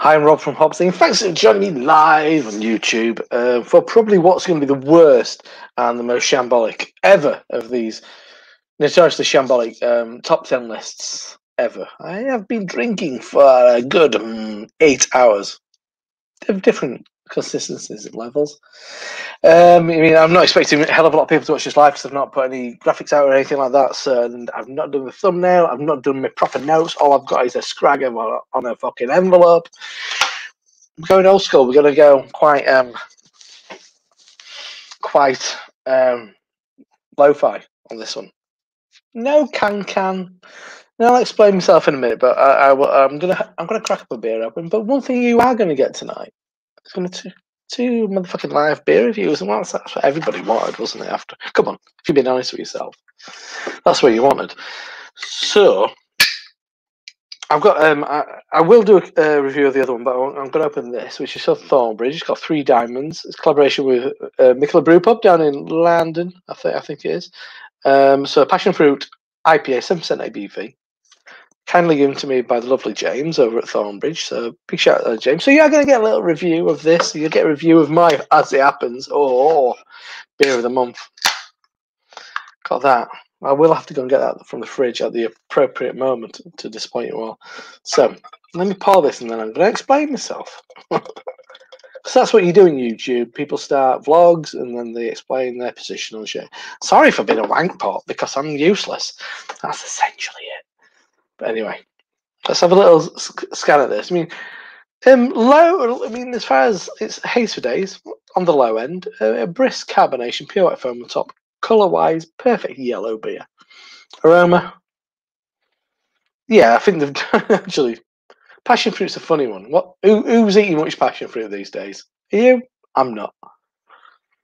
Hi, I'm Rob from HopZine. Thanks for joining me live on YouTube uh, for probably what's going to be the worst and the most shambolic ever of these notoriously shambolic um, top 10 lists ever. I have been drinking for a good um, eight hours different consistencies and levels. Um, I mean, I'm not expecting a hell of a lot of people to watch this live because I've not put any graphics out or anything like that. So and I've not done the thumbnail. I've not done my proper notes. All I've got is a scrag on a fucking envelope. We're going old school. We're going to go quite, um, quite um, lo-fi on this one. No can can. Now I'll explain myself in a minute, but I, I, I'm gonna I'm gonna crack up a beer open. But one thing you are gonna get tonight going to two motherfucking live beer reviews, and that's, that's what everybody wanted, wasn't it? After, come on, if you've been honest with yourself, that's what you wanted. So, I've got, um, I, I will do a, a review of the other one, but I'm going to open this, which is called Thornbridge. It's got three diamonds. It's collaboration with uh, Mikkeller Brew Pub down in London, I think, I think it is. Um, so, passion fruit IPA, seven percent ABV kindly given to me by the lovely James over at Thornbridge. So big shout out to James. So you're going to get a little review of this. You'll get a review of my As It Happens. Oh, beer of the month. Got that. I will have to go and get that from the fridge at the appropriate moment to disappoint you all. So let me pour this and then I'm going to explain myself. So that's what you do in YouTube. People start vlogs and then they explain their position on shit. Sorry for being a wank pot because I'm useless. That's essentially it. But anyway, let's have a little scan at this. I mean, um, low. I mean, as far as it's haze for days on the low end, uh, a brisk carbonation, pure white foam on top. Color wise, perfect yellow beer. Aroma. Yeah, I think they've actually. Passion fruit's a funny one. What? Who, who's eating much passion fruit these days? Are you? I'm not.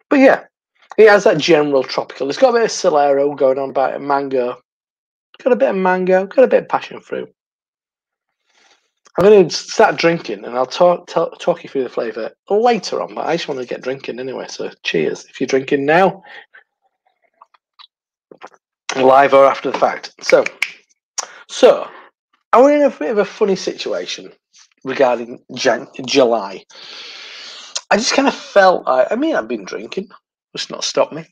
But yeah, it has that general tropical. It's got a bit of Solero going on about it, mango, Got a bit of mango, got a bit of passion fruit. I'm going to start drinking and I'll talk, talk, talk you through the flavour later on, but I just want to get drinking anyway. So cheers. If you're drinking now, live or after the fact. So, so I was in a bit of a funny situation regarding Jan- July. I just kind of felt, I, I mean, I've been drinking. It's not stopped me.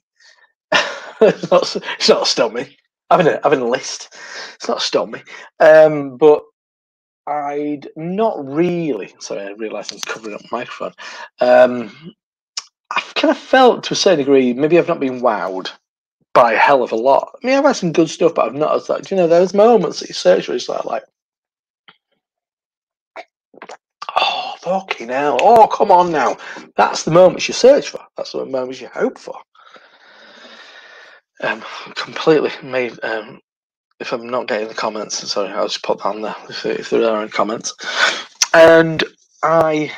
it's, not, it's not stopped me having a having a list. It's not stopped me. Um, but I'd not really. Sorry, I realised I'm covering up my microphone. Um, I've kind of felt to a certain degree. Maybe I've not been wowed by a hell of a lot. I mean, I've had some good stuff, but I've not as like you know, there's moments that you search where it's like, like, oh fucking hell, oh come on now. That's the moments you search for. That's the moments you hope for um, completely made. Um, if I'm not getting the comments, sorry, I'll just put that on there if, if there are any comments. And I,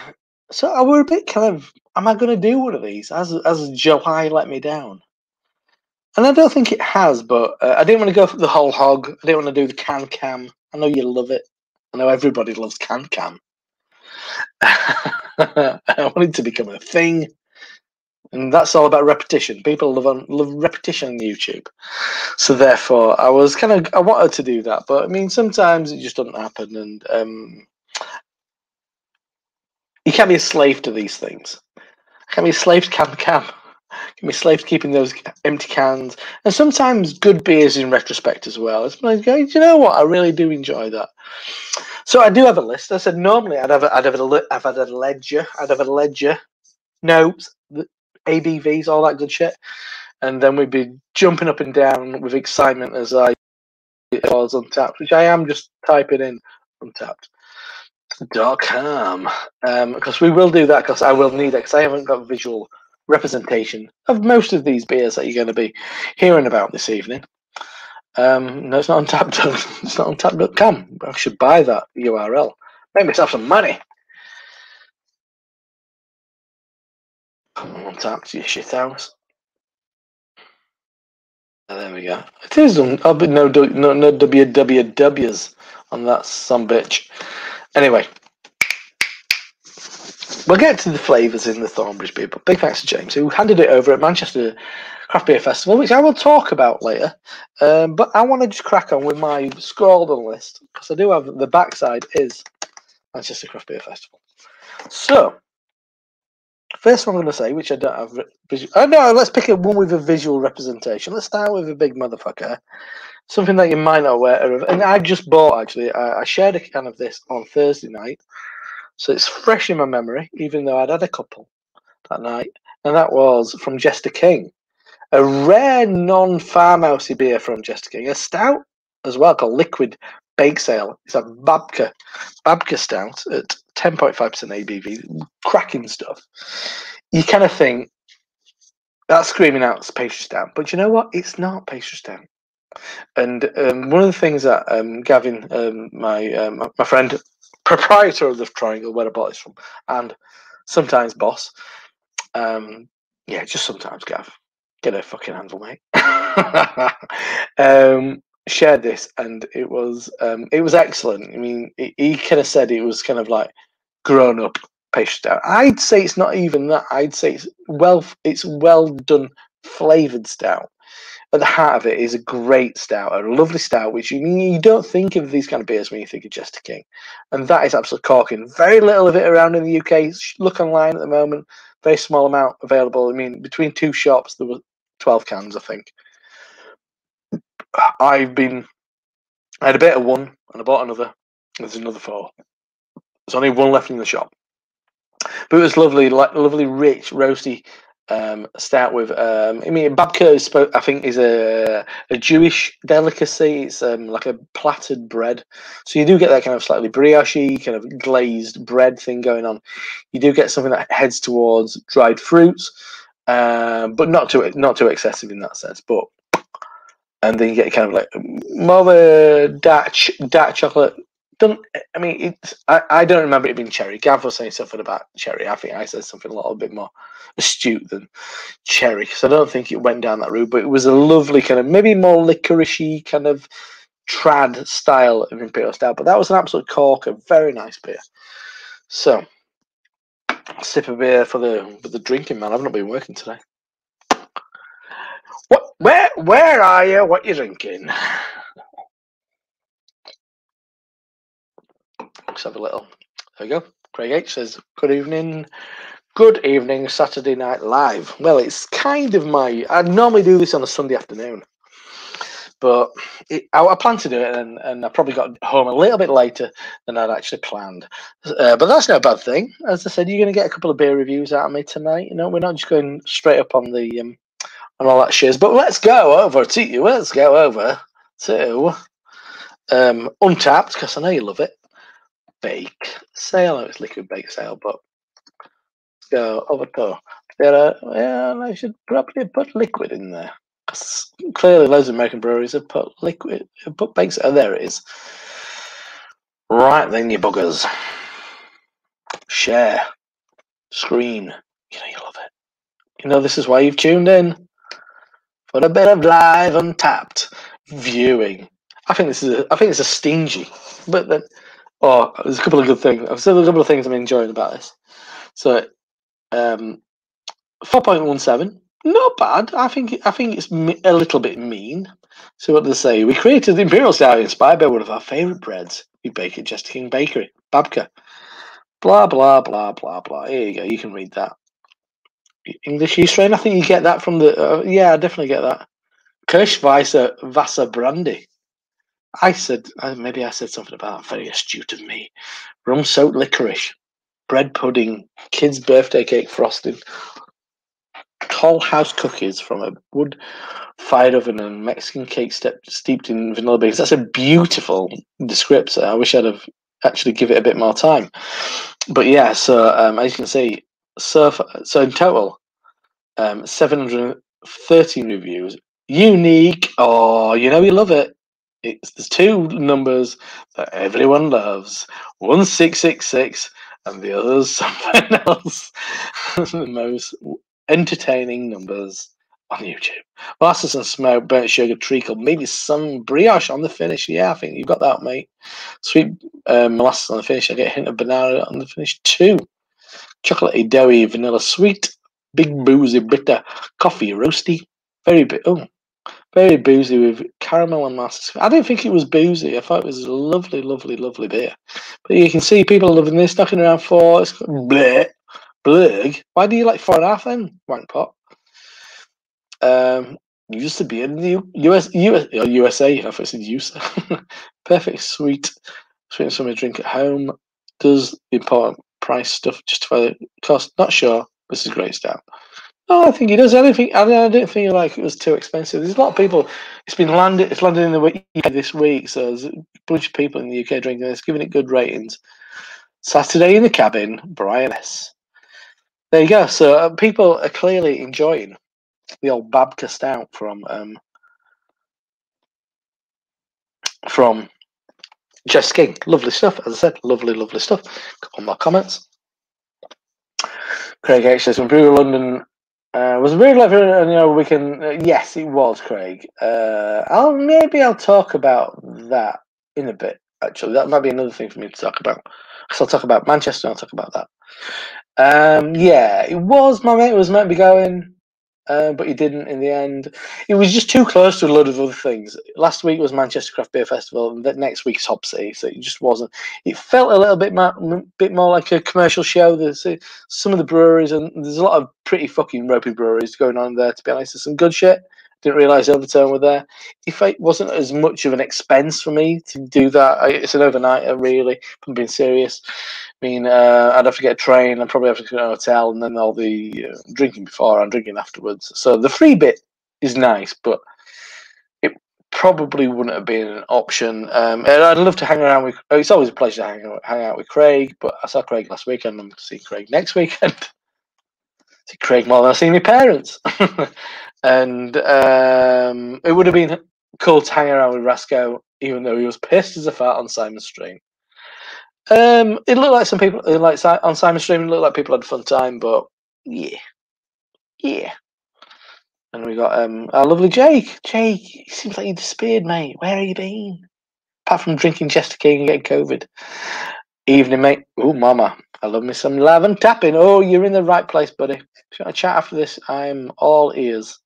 so I were a bit kind of, am I going to do one of these? As as July let me down, and I don't think it has. But uh, I didn't want to go for the whole hog. I didn't want to do the can cam. I know you love it. I know everybody loves can cam. I wanted to become a thing and that's all about repetition. People love love repetition on YouTube, so therefore I was kind of I wanted to do that, but I mean sometimes it just doesn't happen, and um, you can't be a slave to these things. I can't be a slave to can can. Can be a slave to keeping those empty cans, and sometimes good beers in retrospect as well. It's like, you know what? I really do enjoy that. So I do have a list. I said normally I'd have a, I'd have a, I'd have a ledger. I'd have a ledger notes ABVs, all that good shit. And then we'd be jumping up and down with excitement as I was Untappd, which I am just typing in untappd Dot com. Um, because we will do that because I will need it because I haven't got visual representation of most of these beers that you're going to be hearing about this evening. Um, no, it's not Untappd. It's not Untappd.com. I should buy that URL. Make myself some money. On tap to your shit house. And there we go. It is done. I'll be no no no WWWs on that some bitch. Anyway, we'll get to the flavours in the Thornbridge beer. But big thanks to James who handed it over at Manchester Craft Beer Festival, which I will talk about later. Um, but I want to just crack on with my scrolled on list because I do have the backside is Manchester Craft Beer Festival. So, first one I'm going to say, which I don't have visual. Oh no, let's pick a one with a visual representation. Let's start with a big motherfucker, something that you might not aware of. And I just bought actually. I, I shared a can of this on Thursday night, so it's fresh in my memory, even though I'd had a couple that night, and that was from Jester King, a rare non-farmhousey beer from Jester King, a stout as well called Liquid Bake Sale. It's a Babka Babka stout at 10.5% ABV, cracking stuff. You kind of think that's screaming out pastry stout, but you know what? It's not pastry stout. And um, one of the things that um, Gavin, um, my um, my friend, proprietor of the Triangle, where I bought this from, and sometimes boss, um, yeah, just sometimes Gav, get a fucking handle, mate. Shared this, and it was um, it was excellent. I mean, he, kind of said it was kind of like grown up pastry stout. I'd say it's not even that. I'd say it's well it's well done flavored stout. At the heart of it is a great stout, a lovely stout, which you mean you don't think of these kind of beers when you think of Jester King, and that is absolutely corking. Very little of it around in the UK. Look online at the moment. Very small amount available. I mean, between two shops, there were twelve cans, I think. I've been, I had a bit of one and I bought another. There's another four. There's only one left in the shop, but it was lovely, like lovely, rich, roasty um, stout with. Um, I mean, babka is, I think, is a a Jewish delicacy. It's um, like a plaited bread, so you do get that kind of slightly brioche, kind of glazed bread thing going on. You do get something that heads towards dried fruits, um, but not too not too excessive in that sense. But and then you get kind of like a dark, dark chocolate. Don't I mean it's I, I don't remember it being cherry. Gav was saying something about cherry. I think I said something a little bit more astute than cherry because I don't think it went down that route. But it was a lovely kind of maybe more licoricey kind of trad style of imperial stout. But that was an absolute corker. Very nice beer. So sip of beer for the for the drinking man. I've not been working today. Where? Where are you? What you drinking? Let's have a little. There we go. Craig H says, "Good evening." Good evening, Saturday Night Live. Well, it's kind of my. I normally do this on a Sunday afternoon, but it, I, I plan to do it, and, and I probably got home a little bit later than I'd actually planned. Uh, but that's no bad thing. As I said, you're going to get a couple of beer reviews out of me tonight. You know, we're not just going straight up on the um, and all that shiz. But let's go over to you. Let's go over to um, Untappd because I know you love it. Bake sale. it's liquid bake sale, but let's go over to there. Are, yeah, I should probably put liquid in there. Clearly, loads of American breweries have put liquid, have put bake sale. There it is. Right then, you buggers. Share. Screen. You know you love it. You know this is why you've tuned in for a bit of live untappd viewing. I think this is a, I think it's a stingy, but then oh, there's a couple of good things. I've said a couple of things I'm enjoying about this. So, um, four point one seven, not bad. I think I think it's a little bit mean. So what do they say? We created the imperial style inspired by one of our favorite breads. We bake at Jester King Bakery, Babka. Blah blah blah blah blah. Here you go. You can read that. English yeast strain. I think you get that from the. Uh, yeah, I definitely get that. Kirschweiser Wasser Brandy. I said uh, maybe I said something about very astute of me. Rum soaked licorice, bread pudding, kids' birthday cake frosting, Toll House cookies from a wood fired oven, and Mexican cake steeped in vanilla beans. That's a beautiful descriptor. I wish I'd have actually give it a bit more time. But yeah, so um, as you can see, so so in total, um, 713 reviews. Unique. Oh, you know you love it. It's there's two numbers that everyone loves. One six six six, and the other's something else. the most entertaining numbers on YouTube. Molasses and smoke, burnt sugar, treacle, maybe some brioche on the finish. Yeah, I think you've got that, mate. Sweet um, molasses on the finish. I get a hint of banana on the finish too chocolatey, doughy, vanilla sweet, big boozy, bitter, coffee, roasty, very bit. Oh, very boozy with caramel and massive. I didn't think it was boozy. I thought it was lovely, lovely, lovely beer. But you can see people loving this, knocking around four. It's bleh, blurg. Why do you like four and a half then, wank pot? Um, used to be in the US, US or USA. I thought it said USA. Perfect, sweet, sweet and summer drink at home. Does the important price stuff justify the cost? Not sure. This is great stuff. No, I think he does. Think I I don't think like it was too expensive. There's a lot of people. It's been landed. It's landed in the UK this week, so there's a bunch of people in the UK drinking this, giving it good ratings. Saturday in the cabin, Brian S. There you go. So uh, people are clearly enjoying the old Babka Stout from um, from Jester King. Lovely stuff. As I said, lovely, lovely stuff. A couple more comments. Craig H says, Brew London uh, was it really like you know we can? Uh, yes, it was Craig. Uh, I'll maybe I'll talk about that in a bit. Actually, that might be another thing for me to talk about. So I'll talk about Manchester. I'll talk about that. Um, yeah, it was my mate was meant to be going uh, but he didn't in the end. It was just too close to a lot of other things. Last week was Manchester Craft Beer Festival, and the next week's Hop City, so it just wasn't. It felt a little bit more, bit more like a commercial show. There's uh, some of the breweries, and there's a lot of pretty fucking ropey breweries going on there. To be honest, there's some good shit. Didn't realise Overtone were there. If it wasn't as much of an expense for me to do that, it's an overnighter, really. If I'm being serious. I mean, uh, I'd have to get a train. I'd probably have to get a hotel, and then all the uh, drinking before and drinking afterwards. So the free bit is nice, but it probably wouldn't have been an option. Um, I'd love to hang around with. It's always a pleasure to hang, hang out with Craig, but I saw Craig last weekend. I'm going to see Craig next weekend. see Craig more than I see my parents. and um, it would have been cool to hang around with Rasco, even though he was pissed as a fart on Simon's stream. Um, it looked like some people, like on Simon's stream, it looked like people had a fun time, but yeah, yeah. And we got um our lovely Jake. Jake, it seems like you disappeared, mate. Where have you been? Apart from drinking Jester King and getting COVID. Evening, mate. Oh, mama. I love me some love and tapping. Oh, you're in the right place, buddy. Want to chat after this, I'm all ears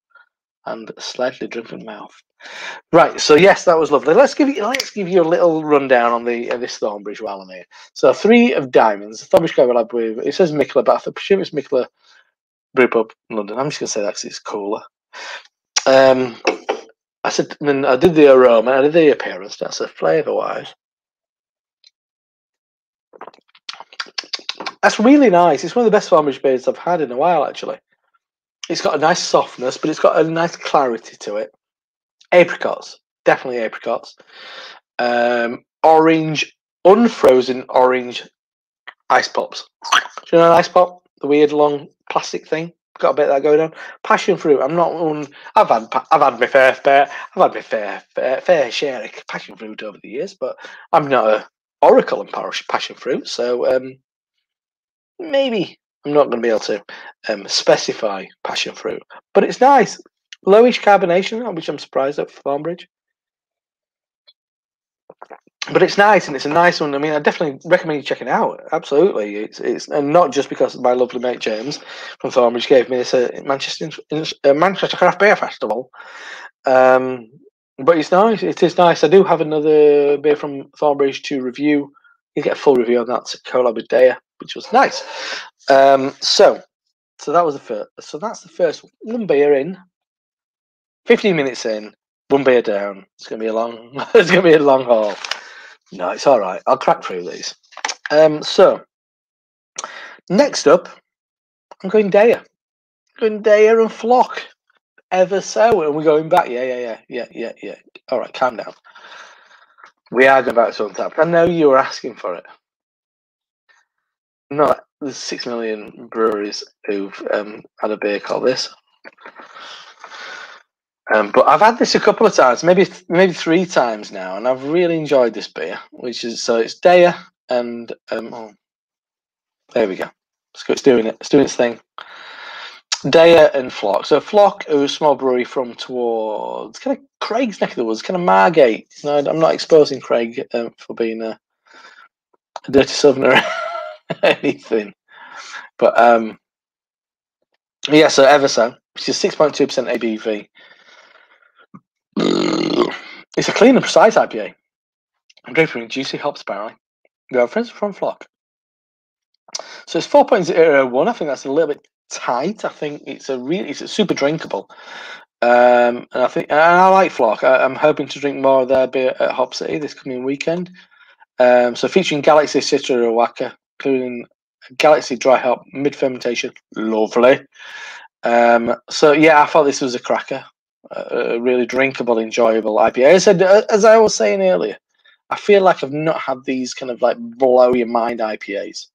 and slightly drunken mouth. Right, so yes, that was lovely. Let's give you let's give you a little rundown on the uh, this Thornbridge while I'm here. So three of diamonds. Thornbridge Collab with it says Mikkeller, but I presume it's Mikkeller Brewpub London. I'm just gonna say that because it's cooler. Um, I said, I, mean, I did the aroma, I did the appearance. That's a flavour wise. That's really nice. It's one of the best Thornbridge beers I've had in a while, actually. It's got a nice softness, but it's got a nice clarity to it. Apricots, definitely apricots. Um, orange, unfrozen orange ice pops. Do you know an ice pop? The weird long plastic thing. Got a bit of that going on. Passion fruit. I'm not one. I've had I've had my fair fair. I've had my fair fair, fair share of passion fruit over the years, but I'm not a oracle in passion fruit. So um, maybe I'm not going to be able to um, specify passion fruit, but it's nice. Lowish carbonation, which I'm surprised at for Thornbridge. But it's nice and it's a nice one. I mean, I definitely recommend you checking it out. Absolutely, it's it's and not just because my lovely mate James from Thornbridge gave me this uh, Manchester uh, Manchester Craft Beer Festival. Um, but it's nice. It is nice. I do have another beer from Thornbridge to review. You get a full review on that. It's a collab with DEYA, which was nice. Um, so, so that was the first. So that's the first one beer in. Fifteen minutes in, one beer down. It's gonna be a long. it's gonna be a long haul. No, it's all right. I'll crack through these. Um, so next up, I'm going DEYA. going DEYA and Flock. Ever so, and we're going back. Yeah, yeah, yeah, yeah, yeah, yeah. All right, calm down. We are going back to Untappd. I know you were asking for it. No, there's six million breweries who've um, had a beer called this. Um, but I've had this a couple of times, maybe maybe three times now, and I've really enjoyed this beer. Which is so it's DEYA and um, oh, there we go. It's doing it. It's doing its thing. DEYA and Flock. So Flock, a small brewery from towards kind of Craig's neck of the woods, kind of Margate. No, I'm not exposing Craig um, for being a, a dirty southerner. anything. But um, yeah, so Everso, which is 6.2% ABV. It's a clean and precise IPA. I'm drinking juicy hops apparently. girlfriends from Flock. So it's 4.01. I think that's a little bit tight. I think it's a really, it's a super drinkable. Um, and I think, and I like Flock. I, am hoping to drink more of their beer at Hop City this coming weekend. Um, so featuring Galaxy Citra Waka, including Galaxy Dry Hop mid fermentation, lovely. Um, so yeah, I thought this was a cracker, a, a really drinkable, enjoyable IPA. As I uh, as I was saying earlier, I feel like I've not had these kind of like blow your mind IPAs.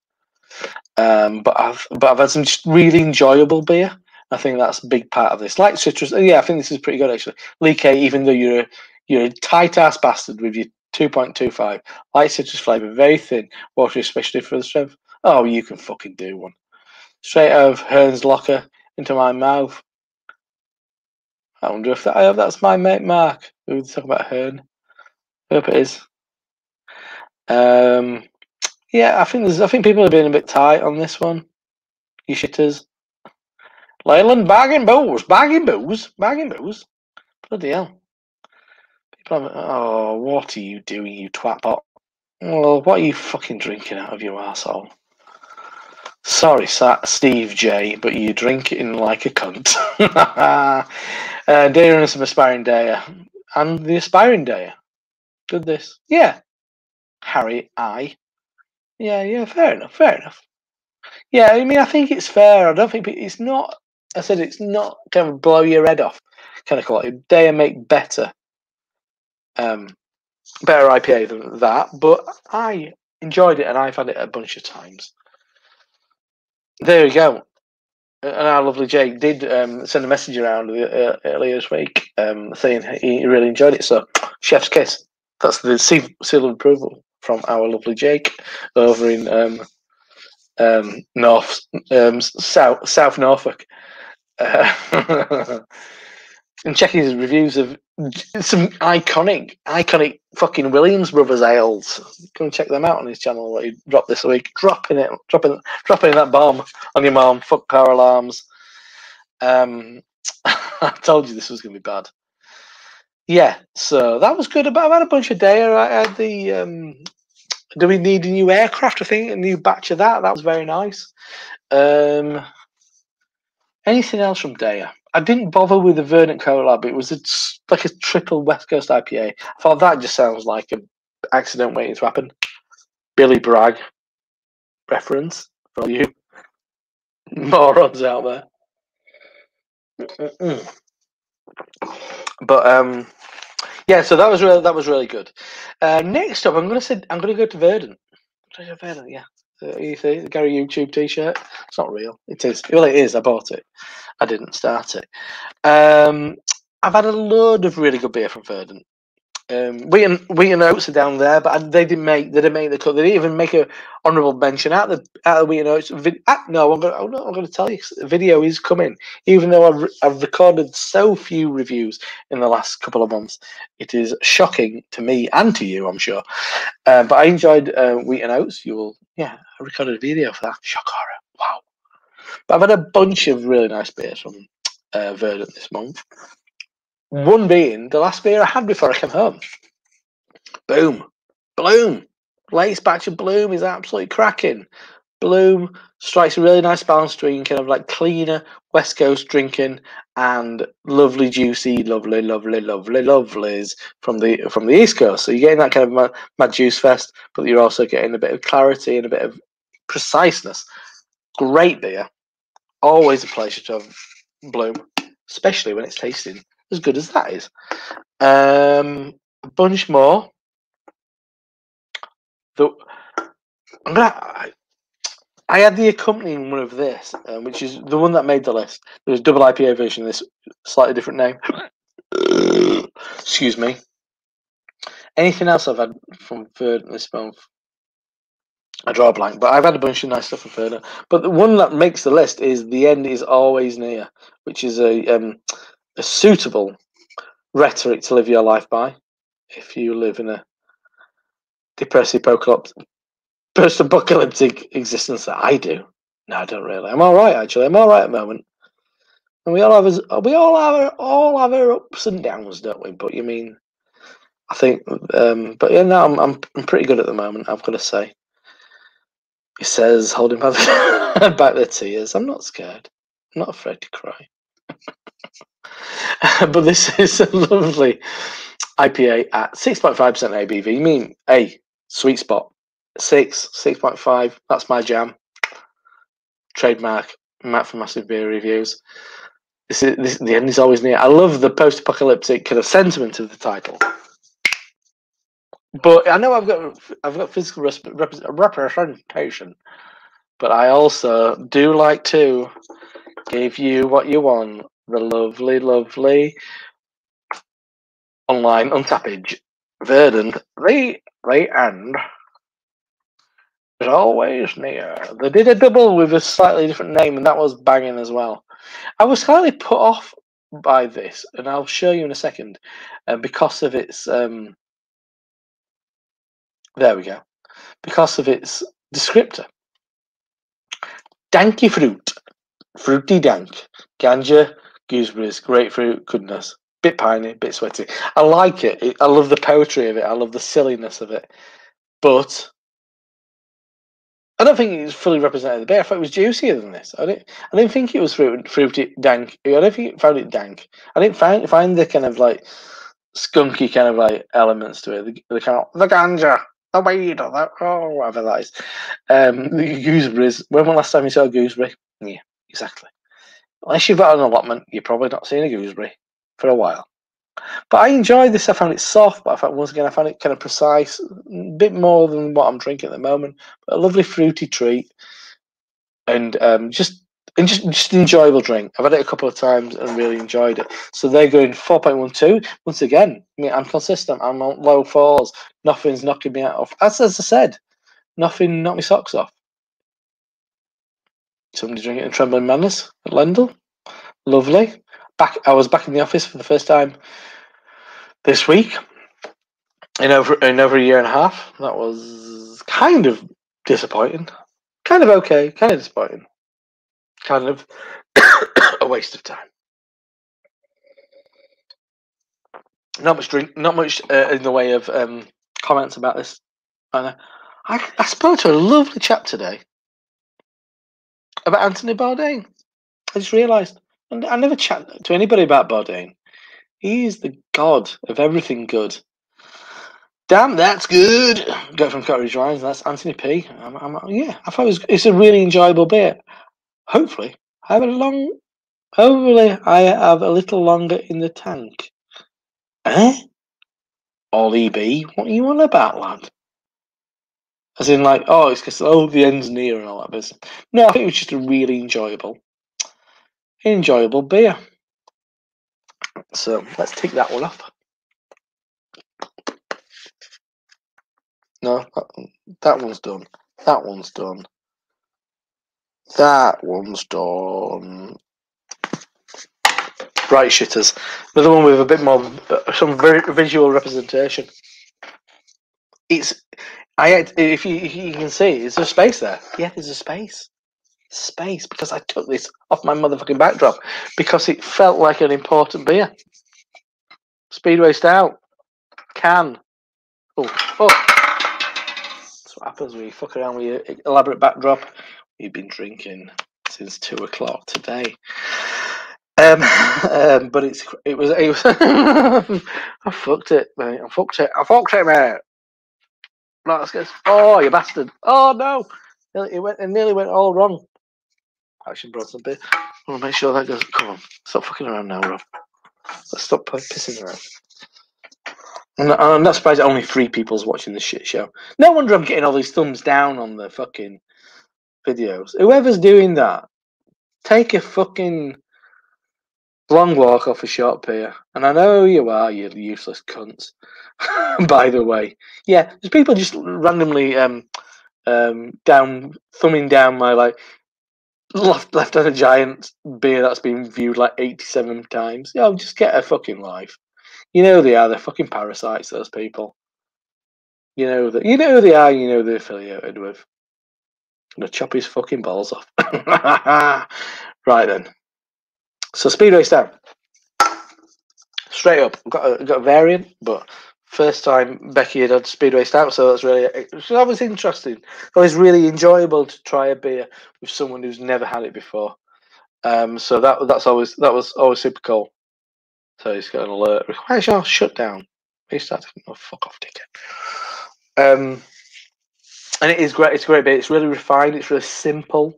Um, but I've but I've had some really enjoyable beer. I think that's a big part of this. Like citrus, yeah, I think this is pretty good actually. Lee K, even though you're a, you're a tight ass bastard with your 2.25, light citrus flavour, very thin, water especially for the strength. Oh, you can fucking do one. Straight out of Hearn's locker into my mouth. I wonder if that, I hope that's my mate Mark. We were talking about Hearn. I hope it is. Um, yeah, I think there's. I think people are being a bit tight on this one. You shitters. Leyland bagging booze, bagging booze, bagging booze. Bloody hell. Oh, what are you doing, you twatbot? Well, what are you fucking drinking out of your asshole? Sorry, Steve J, but you're drinking like a cunt. uh, Dear and some aspiring day, and the aspiring day. Good this, yeah. Harry I. Yeah, yeah, fair enough, fair enough. Yeah, I mean, I think it's fair. I don't think it's not. I said it's not kind of blow your head off kind of quality. They make better, um, better IPA than that. But I enjoyed it, and I've had it a bunch of times. There you go. And our lovely Jake did um, send a message around uh, earlier this week um, saying he really enjoyed it. So, chef's kiss. That's the seal, of approval from our lovely Jake over in um, um, North um, South South Norfolk. Uh, and checking his reviews of some iconic, iconic fucking Williams Brothers ales. Go and check them out on his channel. What he dropped this week, dropping it, dropping, dropping that bomb on your mom. Fuck power alarms. Um, I told you this was going to be bad. Yeah, so that was good. But I've had a bunch of day. I had the. Um, do we need a new aircraft? I think a new batch of that. That was very nice. Um, anything else from DEYA? I didn't bother with the Verdant collab. It was a, like a triple West Coast IPA. I thought that just sounds like an accident waiting to happen. Billy Bragg reference for you morons out there. Mm-mm. But um, yeah, so that was really that was really good. Uh, next up, I'm gonna say I'm gonna go to Verdant. Verdant, yeah. The Gary YouTube T-shirt? It's not real. It is. Well, it is. I bought it. I didn't start it. Um, I've had a load of really good beer from Verdant. Um, Wheaton, Wheaton Oats are down there, but they didn't make they didn't make the cut. They didn't even make a honourable mention out of the out of Wheaton Oats. Vid, ah, no, I'm going. I'm, I'm going to tell you, the video is coming. Even though I've, I've recorded so few reviews in the last couple of months, it is shocking to me and to you, I'm sure. Uh, but I enjoyed uh, Wheaton Oats. You will, yeah, I recorded a video for that. Shock horror, wow. But I've had a bunch of really nice beers from uh, Verdant this month. One being the last beer I had before I came home. Boom. Bloom. Latest batch of Bloom is absolutely cracking. Bloom strikes a really nice balance between kind of like cleaner West Coast drinking and lovely, juicy, lovely, lovely, lovely, lovelies from the from the East Coast. So you're getting that kind of mad, mad juice fest, but you're also getting a bit of clarity and a bit of preciseness. Great beer. Always a pleasure to have Bloom, especially when it's tasting as good as that is. Um, a bunch more. The, I'm gonna, I, I had the accompanying one of this, um, which is the one that made the list. There was double IPA version of this, slightly different name. Excuse me. Anything else I've had from Third this month? I draw a blank, but I've had a bunch of nice stuff from Further. But the one that makes the list is the end is always near, which is a um, a suitable rhetoric to live your life by if you live in a depressive post-apocalyptic existence that I do. No, I don't really. I'm all right actually. I'm all right at the moment. And we all have our, we all have our, all have our ups and downs, don't we? But you mean, I think, um, but yeah, no, I'm, I'm I'm pretty good at the moment. I've got to say. He says, holding back the, back the tears, I'm not scared. I'm not afraid to cry. but this is a lovely IPA at 6.5% ABV. You mean a sweet spot. Six, 6.5. That's my jam. Trademark. Matt from Massive Beer Reviews. This is this, the end is always near. I love the post-apocalyptic kind of sentiment of the title. But I know I've got I've got physical representation, but I also do like to give you what you want. The lovely, lovely online untappage, verdant, the the end is always near. They did a double with a slightly different name, and that was banging as well. I was slightly put off by this, and I'll show you in a second, uh, because of its um, there we go. Because of its descriptor. Danky fruit. Fruity dank. Ganja, gooseberries, grapefruit, goodness. Bit piney, bit sweaty. I like it. I love the poetry of it. I love the silliness of it. But I don't think it's fully represented the beer. I thought it was juicier than this. I didn't. I didn't think it was fruit, fruity dank. I don't think it found it dank. I didn't find find the kind of like skunky kind of like elements to it. The, the kind of the ganja the weed or that, or whatever that is. Um, the gooseberries. When was the last time you saw a gooseberry? Yeah, exactly. Unless you've got an allotment, you're probably not seeing a gooseberry for a while. But I enjoyed this. I found it soft, but I found once again I found it kind of precise, a bit more than what I'm drinking at the moment. But a lovely fruity treat, and um, just and just just an enjoyable drink. I've had it a couple of times and really enjoyed it. So they're going four point one two. Once again, I mean, I'm consistent. I'm on low fours. Nothing's knocking me out of. As as I said, nothing knocked my socks off. Somebody drinking a trembling madness at Lendl. Lovely. Back. I was back in the office for the first time this week in over in over a year and a half. That was kind of disappointing. Kind of okay. Kind of disappointing kind of a waste of time. Not much drink, not much uh, in the way of um, comments about this. I, I, I spoke to a lovely chap today about Anthony Bourdain. I just realised I never chat to anybody about Bourdain. He's the god of everything good. Damn, that's good. Go from Courage Rhymes. That's Anthony P. I'm, I'm, yeah, I thought it was, it's a really enjoyable bit hopefully I have a long hopefully I have a little longer in the tank. Eh? Ollie B, what are you on about, lad? As in like, oh, it's because oh the end's near and all that business. No, I think it was just a really enjoyable enjoyable beer. So let's take that one off. No, that, that one's done. That one's done. That one's done. Bright shitters. Another one with a bit more, uh, some visual representation. It's, I if you, if you can see, is there space there? Yeah, there's a space. Space because I took this off my motherfucking backdrop because it felt like an important beer. Speed Speedway Stout. Can. Oh, oh. That's what happens when you fuck around with your elaborate backdrop you've been drinking since two o'clock today. Um, um, but it's it was it was I fucked it, mate. I fucked it. I fucked it, mate. Get. Oh, you bastard! Oh no, it went. It nearly went all wrong. Actually, brought some beer. I want to make sure that goes. Come on, stop fucking around now, Rob. Let's stop pissing around. And I'm not surprised only three people's watching this shit show. No wonder I'm getting all these thumbs down on the fucking videos. Whoever's doing that, take a fucking long walk off a short pier. And I know you are, you useless cunts. By the way, yeah, there's people just randomly um, um, down thumbing down my like left left on a giant beer that's been viewed like 87 times. Yo, just get a fucking life. You know they are. They're fucking parasites. Those people. You know that. You know who they are. You know they're affiliated with. Gonna chop his fucking balls off. right then. So speed race down. Straight up, got a, got a variant, but first time Becky had had Speedway Stout, so that's really that was interesting. It was really enjoyable to try a beer with someone who's never had it before. Um, so that that's always that was always super cool. So he's got an alert. Requires your shutdown. He started. Oh, fuck off, dickhead. Um, and it is great. It's a great beer. It's really refined. It's really simple.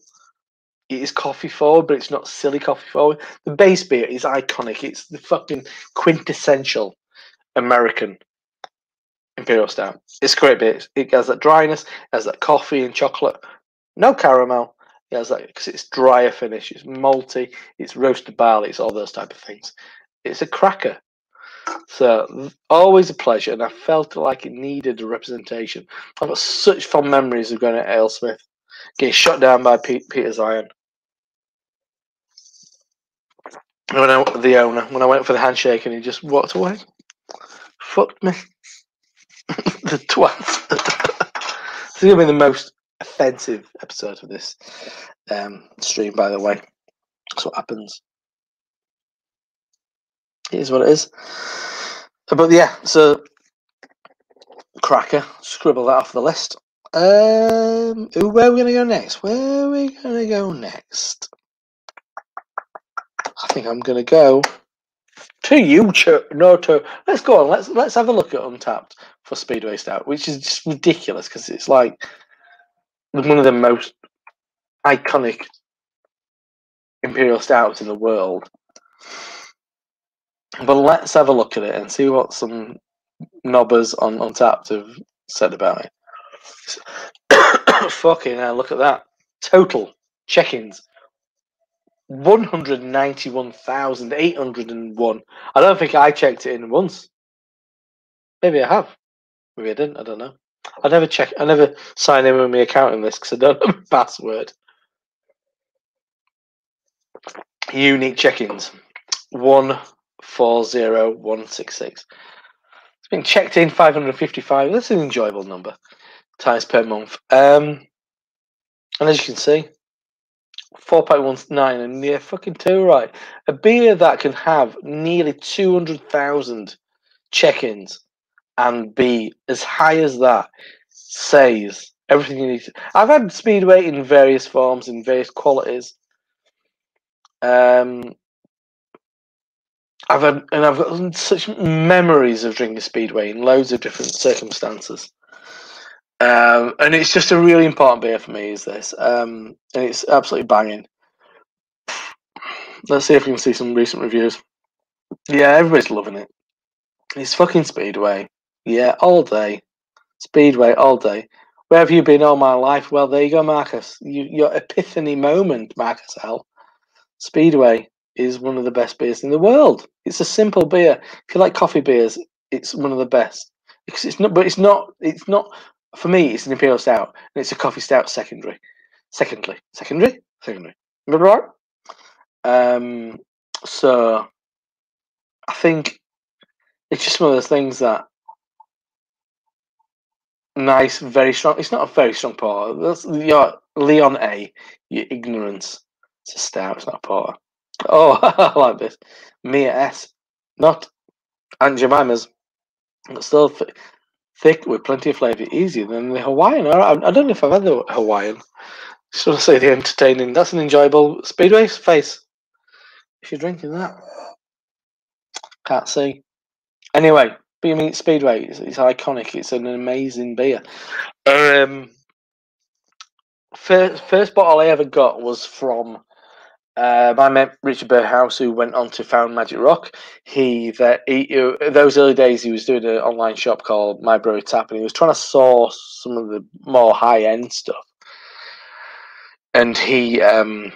It is coffee forward, but it's not silly coffee forward. The base beer is iconic. It's the fucking quintessential American Imperial Stout. It's great beer. It has that dryness, it has that coffee and chocolate. No caramel. It has that because it's drier finish. It's malty. It's roasted barley. It's all those type of things. It's a cracker. So always a pleasure, and I felt like it needed a representation. I've got such fond memories of going to AleSmith, getting shut down by Pete, Peter Zien. When I the owner, when I went for the handshake, and he just walked away, fucked me. the twat. this is gonna be the most offensive episode of this um, stream, by the way. That's what happens. It is what it is. But yeah, so cracker, scribble that off the list. Um, where are we going to go next? Where are we going to go next? I think I'm going to go to you, no to. Let's go on. Let's let's have a look at Untappd for Speedway Stout, which is just ridiculous because it's like one of the most iconic imperial stouts in the world. But let's have a look at it and see what some knobbers on Untappd have said about it. Fucking hell, look at that. Total check-ins. 191,801. I don't think I checked it in once. Maybe I have. Maybe I didn't. I don't know. I never check. I never sign in with my account in this because I don't have a password. Unique check-ins. One four zero one six six. It's been checked in five hundred fifty-five. That's an enjoyable number. Times per month. Um, and as you can see, 4.19 and near fucking two right. A beer that can have nearly 200,000 check-ins and be as high as that says everything you need to. I've had Speedway in various forms, in various qualities. Um, I've had, and I've got such memories of drinking Speedway in loads of different circumstances. Um, and it's just a really important beer for me. Is this, um, and it's absolutely banging. Let's see if we can see some recent reviews. Yeah, everybody's loving it. It's fucking Speedway. Yeah, all day. Speedway all day. Where have you been all my life? Well, there you go, Marcus. You, your epiphany moment, Marcus L. Speedway is one of the best beers in the world. It's a simple beer. If you like coffee beers, it's one of the best. Because it's not, but it's not. It's not for me. It's an imperial stout, and it's a coffee stout secondary. Secondly, secondary, secondary. Remember? Um. So, I think it's just one of those things that nice, very strong. It's not a very strong porter. That's your Leon A. Your ignorance. It's a stout. It's not a porter. Oh, I like this. Mia S. Not Aunt Jemima's. Still thick with plenty of flavour. Easier than the Hawaiian. I, I don't know if I've had the Hawaiian. Just want to say the entertaining. That's an enjoyable Speedway face. If you're drinking that. Can't see. Anyway, you mean Speedway? It's, it's iconic. It's an amazing beer. Um, first, first bottle I ever got was from um, I met Richard Burhouse, who went on to found Magic Rock. He that he, those early days he was doing an online shop called My Brewery Tap, and he was trying to source some of the more high end stuff. And he um,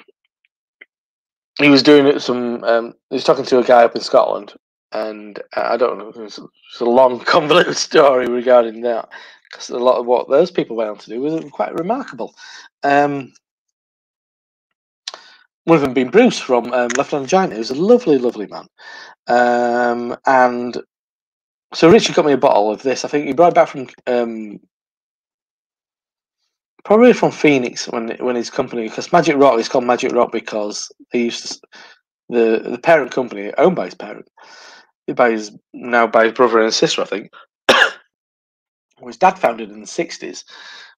he was doing some. Um, he was talking to a guy up in Scotland, and I don't know. It's a long, convoluted story regarding that because a lot of what those people went on to do was quite remarkable. Um, one of them being Bruce from um, Left Hand Giant, who's a lovely, lovely man. Um, and so Richard got me a bottle of this. I think he brought it back from um, probably from Phoenix when when his company because Magic Rock is called Magic Rock because they used to, the the parent company owned by his parent, by his now by his brother and sister, I think. was dad founded in the sixties,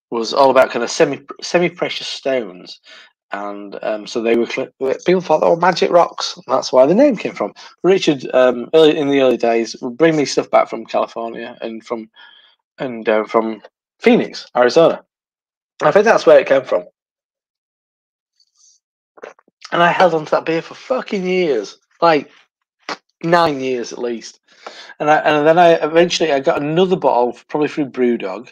was all about kind of semi semi precious stones, and um, so they were people thought they were magic rocks. that's why the name came from. Richard, um, early in the early days, would bring me stuff back from California and from and uh, from Phoenix, Arizona. I think that's where it came from. And I held on to that beer for fucking years, like nine years at least. And I and then I eventually I got another bottle, probably through BrewDog,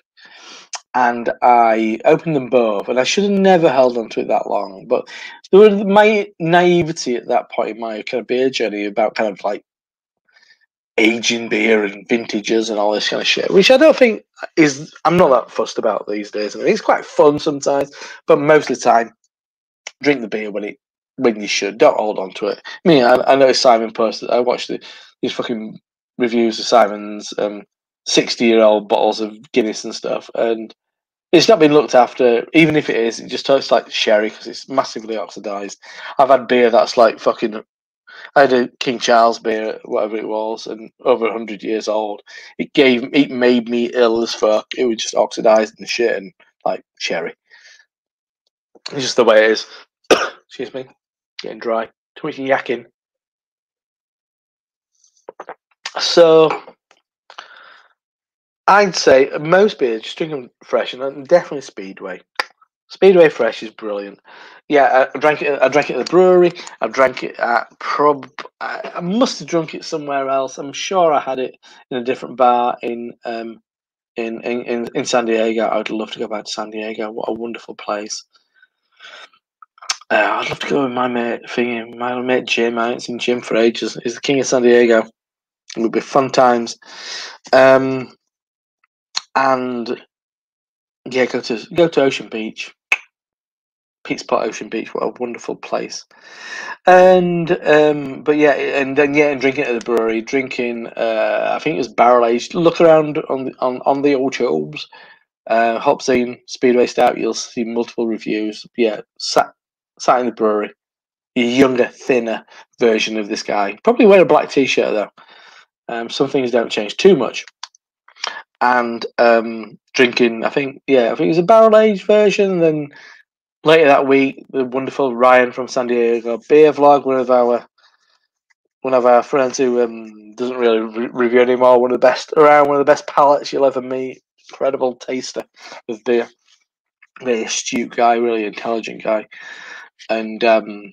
and I opened them both. And I should have never held on to it that long, but there was my naivety at that point in my kind of beer journey about kind of like aging beer and vintages and all this kind of shit, which I don't think is. I'm not that fussed about these days. I mean, it's quite fun sometimes, but most of the time, drink the beer when it when you should. Don't hold on to it. I mean, I, I know Simon posted. I watched the, these fucking reviews of Simon's um, sixty-year-old bottles of Guinness and stuff, and it's not been looked after. Even if it is, it just tastes like sherry because it's massively oxidized. I've had beer that's like fucking I had a King Charles beer, whatever it was, and over hundred years old. It gave it made me ill as fuck. It was just oxidized and shit and like sherry. It's just the way it is. Excuse me, getting dry. Too much yakking. So I'd say most beers just drink them fresh, and definitely Speedway. Speedway Fresh is brilliant. Yeah, I drank it. I drank it at the brewery. I drank it at prob. I must have drunk it somewhere else. I'm sure I had it in a different bar in um in in in, San Diego. I'd love to go back to San Diego. What a wonderful place. Uh, I'd love to go with my mate thingy, my mate Jim. I haven't seen Jim for ages. He's the king of San Diego. It would be fun times. Um, and yeah, go to go to Ocean Beach. Pete's Pot Ocean Beach. What a wonderful place. And um, but yeah, and then yeah, and drinking at the brewery, drinking. Uh, I think it was barrel aged. Look around on on, on the old tubes. Uh, Hopzine Speedway Stout. You'll see multiple reviews. Yeah, sat sat in the brewery. Younger, thinner version of this guy. Probably wear a black t-shirt though. Um, some things don't change too much. And um, drinking, I think, yeah, I think it was a barrel aged version. then later that week, the wonderful Ryan from San Diego beer vlog, one of our one of our friends who um, doesn't really re- review anymore, one of the best around, one of the best palates you'll ever meet. Incredible taster of beer, very astute guy, really intelligent guy, and um,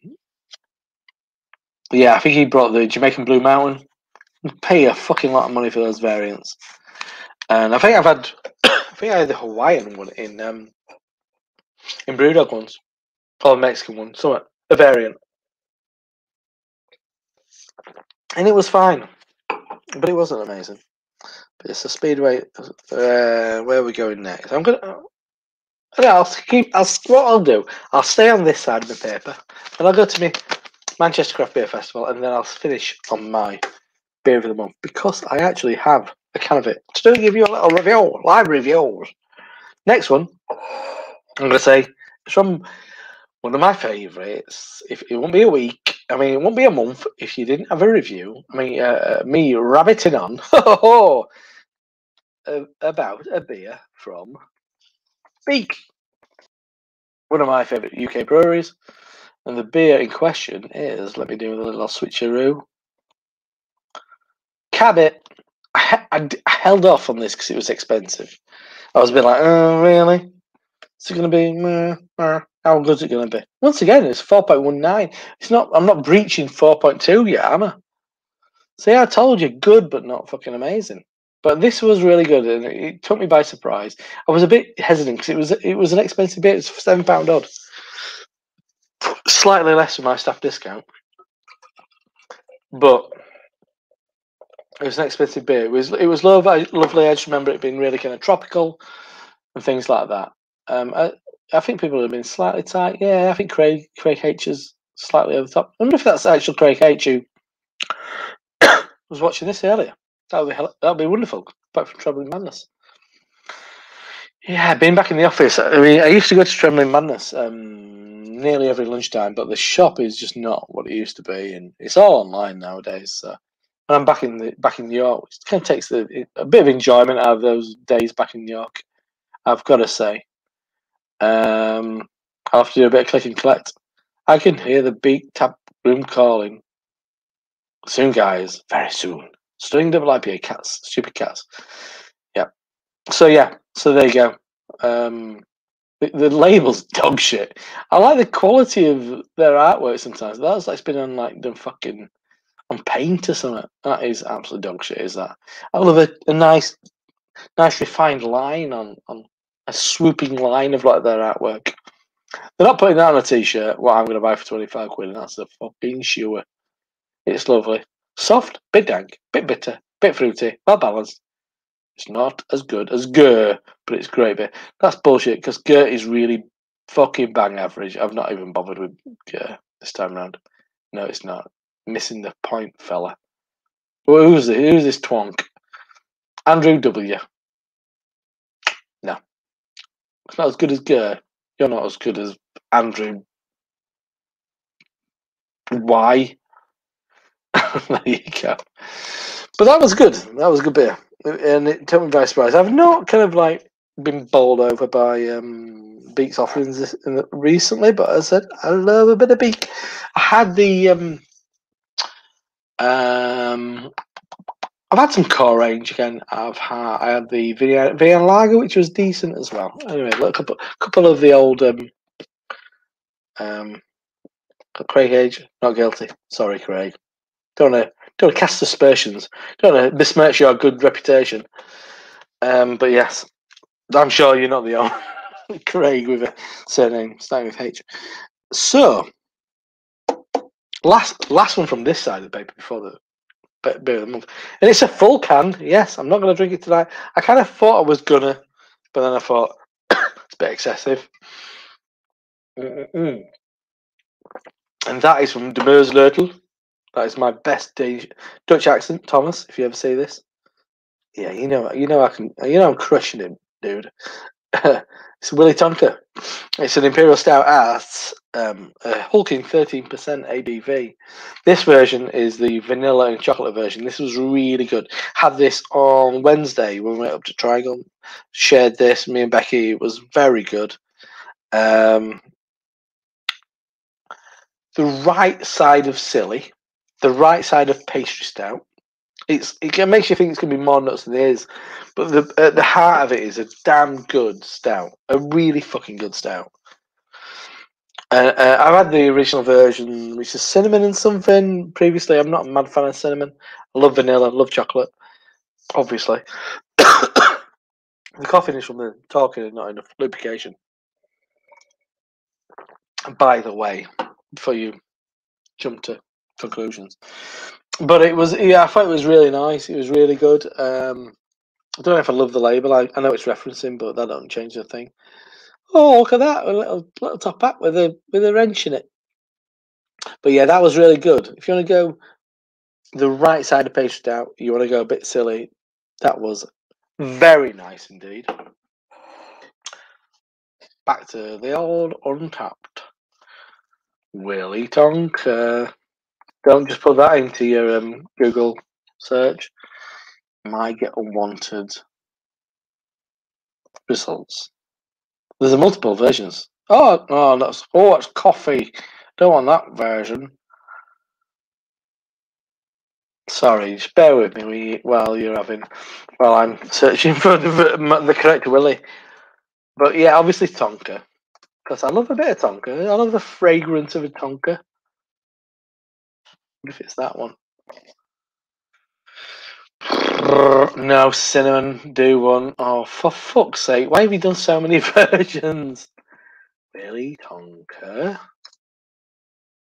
yeah, I think he brought the Jamaican Blue Mountain. Pay a fucking lot of money for those variants, and I think I've had, I think I had the Hawaiian one in um, in Brewdog ones, or Mexican one, somewhat a variant, and it was fine, but it wasn't amazing. But it's a speedway. Uh, where are we going next? I'm gonna. I'll keep. I'll what I'll do. I'll stay on this side of the paper, and I'll go to me Manchester Craft Beer Festival, and then I'll finish on my beer of the month because I actually have a can of it to do. give you a little review, live reviews. Next one, I'm going to say it's from one of my favourites. If it won't be a week, I mean, it won't be a month if you didn't have a review. I mean, uh, me rabbiting on about a beer from Beak, one of my favourite UK breweries. And the beer in question is, let me do a little switcheroo. Cabot. I, held off on this because it was expensive. I was bit like, oh, really? Is it going to be? How good is it going to be? Once again, it's four point one nine. It's not. I'm not breaching four point two yet, am I? See, I told you, good but not fucking amazing. But this was really good, and it, it took me by surprise. I was a bit hesitant because it was it was an expensive bit. It's seven pound odd, slightly less than my staff discount, but it was an expensive beer. It was it was lovely. I just remember it being really kind of tropical and things like that. Um, I, I think people have been slightly tight. Yeah, I think Craig Craig H is slightly over the top. I wonder if that's actual Craig H who was watching this earlier. That would be that would be wonderful. Back from Trembling Madness. Yeah, being back in the office. I mean, I used to go to Trembling Madness um, nearly every lunchtime, but the shop is just not what it used to be, and it's all online nowadays. So when I'm back in the back in New York, it kind of takes the, a bit of enjoyment out of those days back in New York. I've got to say, um, I'll have to do a bit of click and collect. I can hear the beat tap room calling. Soon, guys, very soon. String double IPA cats, stupid cats. Yeah. So yeah, so there you go. Um, the, the label's dog shit. I like the quality of their artwork sometimes. That's like it's been on like the fucking on paint or something. That is absolute dog shit. Is that? I love a, a nice, nice refined line on on a swooping line of like their artwork. They're not putting that on a t-shirt. What I'm going to buy for twenty five quid, and that's a fucking sure. It's lovely, soft, bit dank, bit bitter, bit fruity, well balanced. It's not as good as Gur, but it's great beer. That's bullshit because Gur is really fucking bang average. I've not even bothered with Gur this time round. No, it's not. Missing the point, fella. Who's this? Who's this twonk? Andrew W. No, it's not as good as Gur. You're not as good as Andrew Why? there you go. But that was good. That was a good beer and it took me by surprise. I've not kind of like been bowled over by um, Beak's offerings recently, but I said I love a bit of Beak. I had the um, um, I've had some core range again. I've had I had the Vienna Lager, which was decent as well. Anyway, a couple, couple of the old um, um, Craig Age, not guilty. Sorry, Craig. Don't want to don't want to cast aspersions. Don't want to besmirch your good reputation. Um, but yes, I'm sure you're not the only Craig with a surname starting with H. So, last last one from this side of the paper before the beer of the month, and it's a full can. Yes, I'm not going to drink it tonight. I kind of thought I was gonna, but then I thought it's a bit excessive. Mm-mm. And that is from De Moersleutel. That is my best Dutch accent, Thomas. If you ever see this, yeah, you know, you know, I can, you know, I'm crushing him, dude. it's Willy Tonka. It's an imperial stout at um, a hulking 13% ABV. This version is the vanilla and chocolate version. This was really good. Had this on Wednesday when we went up to Trigon. Shared this, me and Becky. It was very good. Um, the right side of silly the right side of pastry stout. It's it makes you think it's going to be more nuts than it is, but the at the heart of it is a damn good stout, a really fucking good stout. Uh, uh, I've had the original version, which is cinnamon and something. Previously, I'm not a mad fan of cinnamon. I love vanilla, love chocolate, obviously. the coffee is from the talking and not enough lubrication. by the way, before you jump to conclusions. But it was, yeah, I thought it was really nice. It was really good. Um, I don't know if I love the label. I, I know it's referencing, but that don't change the thing. Oh, look at that! A little little top hat with a with a wrench in it. But yeah, that was really good. If you want to go the right side of pastry out, you want to go a bit silly. That was very nice indeed. Back to the old Untappd. Willy Tonka. Don't just put that into your um, Google search. You might get unwanted results. There's a multiple versions. Oh, oh, that's oh, it's coffee. Don't want that version. Sorry, just bear with me while you're having, while I'm searching for the, the correct Willy. But yeah, obviously Tonka, because I love a bit of Tonka. I love the fragrance of a Tonka if it's that one. No, cinnamon, do one. Oh, for fuck's sake, why have you done so many versions? Willy Tonka.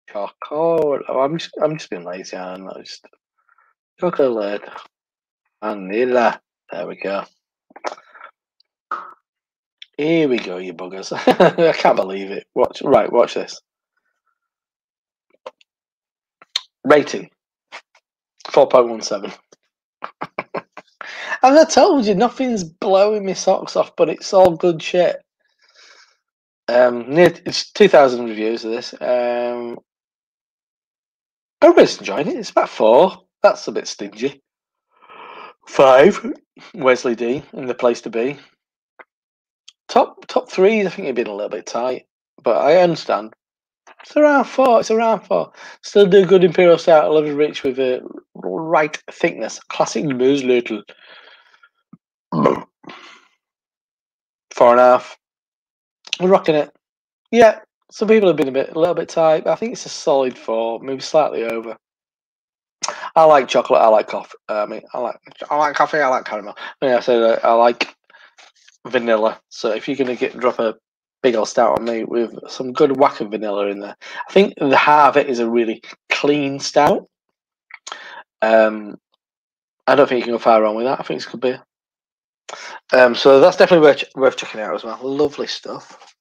Chocolate. Oh, I'm just, I'm just being lazy, and I just chocolate. Vanilla. There we go. Here we go, you buggers. I can't believe it. Watch, right, watch this. Rating 4.17. As I told you, nothing's blowing my socks off, but it's all good shit. Um, it's 2,000 reviews of this. Um, everybody's enjoying it. It's about four. That's a bit stingy. Five, Wesley D in the place to be. Top top three, I think it'd been a little bit tight, but I understand. It's around four. It's around four. Still do good Imperial Stout. I love it rich with a right thickness. Classic Moersleutel. Four and a half. We're rocking it. Yeah, some people have been a bit, a little bit tight. I think it's a solid four, maybe slightly over. I like chocolate. I like coffee. Uh, I mean, I like I like coffee. I like caramel. I said uh, I like vanilla. So if you're gonna get drop a big old stout on me with some good whack of vanilla in there, I think the heart of it is a really clean stout. Um, I don't think you can go far wrong with that. I think it's good beer. Um, so that's definitely worth worth checking out as well. Lovely stuff.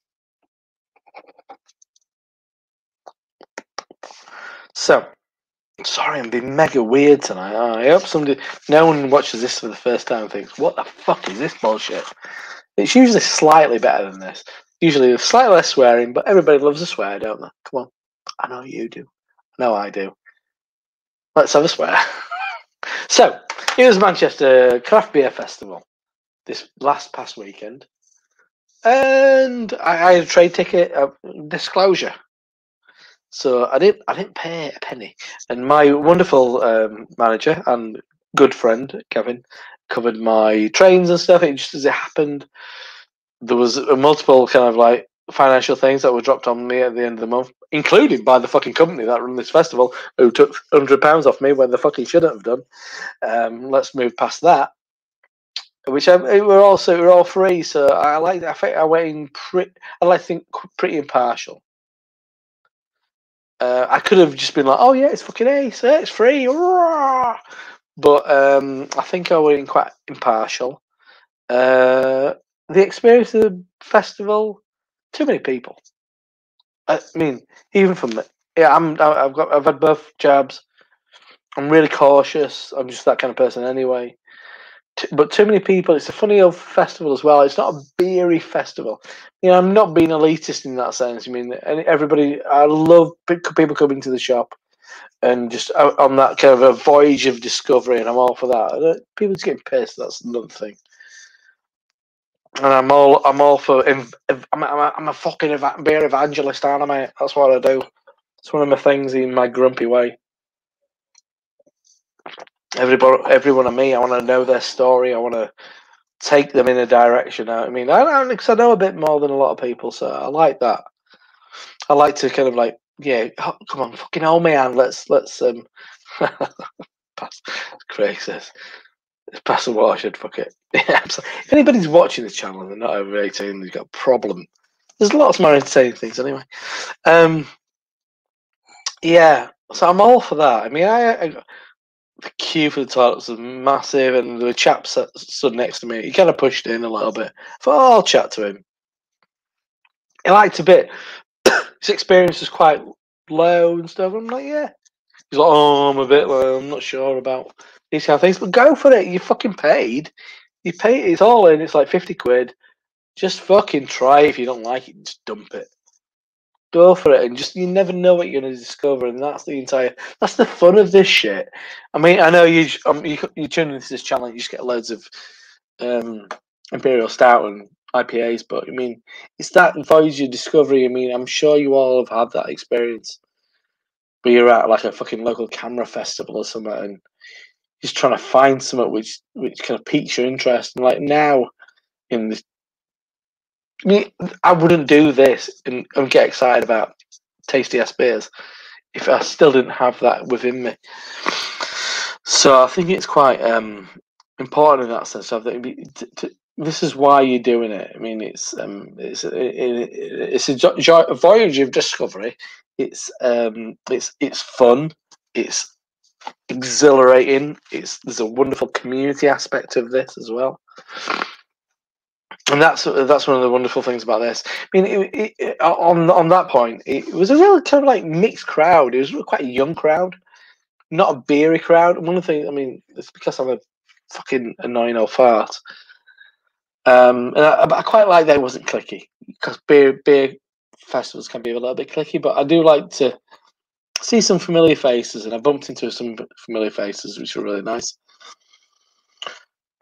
So, sorry, I'm being mega weird tonight. I hope somebody, no one watches this for the first time and thinks, "What the fuck is this bullshit?" It's usually slightly better than this. Usually, slightly less swearing, but everybody loves a swear, don't they? Come on, I know you do. I know I do. Let's have a swear. so, here's Manchester Craft Beer Festival this last past weekend, and I, I had a trade ticket. Uh, disclosure. So I didn't I didn't pay a penny, and my wonderful um, manager and good friend Kevin covered my trains and stuff. It just as it happened, there was multiple kind of like financial things that were dropped on me at the end of the month, including by the fucking company that run this festival, who took hundred pounds off me when they fucking shouldn't have done. Um, let's move past that. Which I, we're also we're all free, so I like. I think I went in pretty. I think pretty impartial. Uh, I could have just been like, "Oh yeah, it's fucking ace, it's free," but um, I think I went in quite impartial. Uh, the experience of the festival, too many people. I mean, even for me, yeah, I'm. I've got. I've had both jabs. I'm really cautious. I'm just that kind of person anyway but too many people. It's a funny old festival as well. It's not a beery festival. You know, I'm not being elitist in that sense. I mean, everybody. I love people coming to the shop and just on that kind of a voyage of discovery, and I'm all for that. People just getting pissed. That's another thing. And I'm all I'm all for. I'm I'm a, I'm a fucking beer evangelist, aren't I, mate? That's what I do. It's one of my things in my grumpy way everybody, everyone and me. I want to know their story. I want to take them in a direction. I mean, I don't because I know a bit more than a lot of people, so I like that. I like to kind of like, yeah, oh, come on, fucking hold me hand. Let's let's um, pass. Says, pass the watershed. Fuck it. Yeah, if anybody's watching this channel and they're not over eighteen, they've got a problem. There's lots more entertaining things anyway. Um, yeah, so I'm all for that. I mean, I, I the queue for the toilets was massive, and the chap sat, stood next to me. He kind of pushed in a little bit. Thought, oh, I'll chat to him. He liked a bit. His experience was quite low and stuff. I'm like, yeah. He's like, oh, I'm a bit. I'm not sure about these kind of things, but go for it. You fucking paid. You pay. It's all in. It's like fifty quid. Just fucking try. If you don't like it, just dump it go for it and just you never know what you're going to discover and that's the entire that's the fun of this shit i mean i know you um, you, you tune into this channel you just get loads of um imperial stout and ipas but i mean it's that voyage of discovery i mean i'm sure you all have had that experience where you're at like a fucking local CAMRA festival or something and just trying to find something which which kind of piques your interest and like now in this I wouldn't do this and, and get excited about tasty ass beers if I still didn't have that within me. So I think it's quite um, important in that sense. I think to, to, this is why you're doing it. I mean, it's um, it's it, it, it's a, jo- a, voyage of discovery. It's um, it's it's fun. It's exhilarating. It's there's a wonderful community aspect of this as well and that's that's one of the wonderful things about this. I mean, it, it, on on that point, it was a really kind of like mixed crowd. It was quite a young crowd, not a beery crowd. One of the things, I mean, it's because I'm a fucking annoying old fart. Um, and I, I quite like that it wasn't clicky because beer beer festivals can be a little bit clicky, but I do like to see some familiar faces, and I bumped into some familiar faces, which were really nice.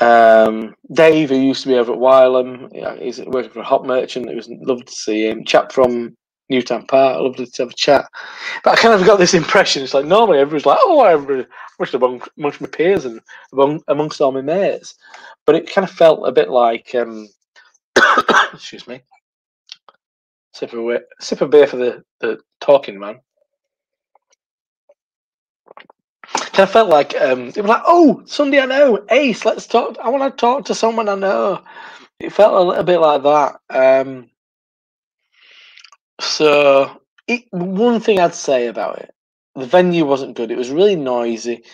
Um, Dave, who used to be over at Wylam, he's working for a hop merchant. It was lovely to see him. Chap from Newtown Park, lovely to have a chat. But I kind of got this impression. It's like normally everyone's like, "Oh, I'm amongst, amongst my peers and among, amongst all my mates," but it kind of felt a bit like, um, excuse me, sip of sip of beer for the the talking man. Of felt like um, it was like, oh, Sunday I know, Ace, let's talk. I want to talk to someone I know. It felt a little bit like that. Um, so, it, one thing I'd say about it, the venue wasn't good. It was really noisy.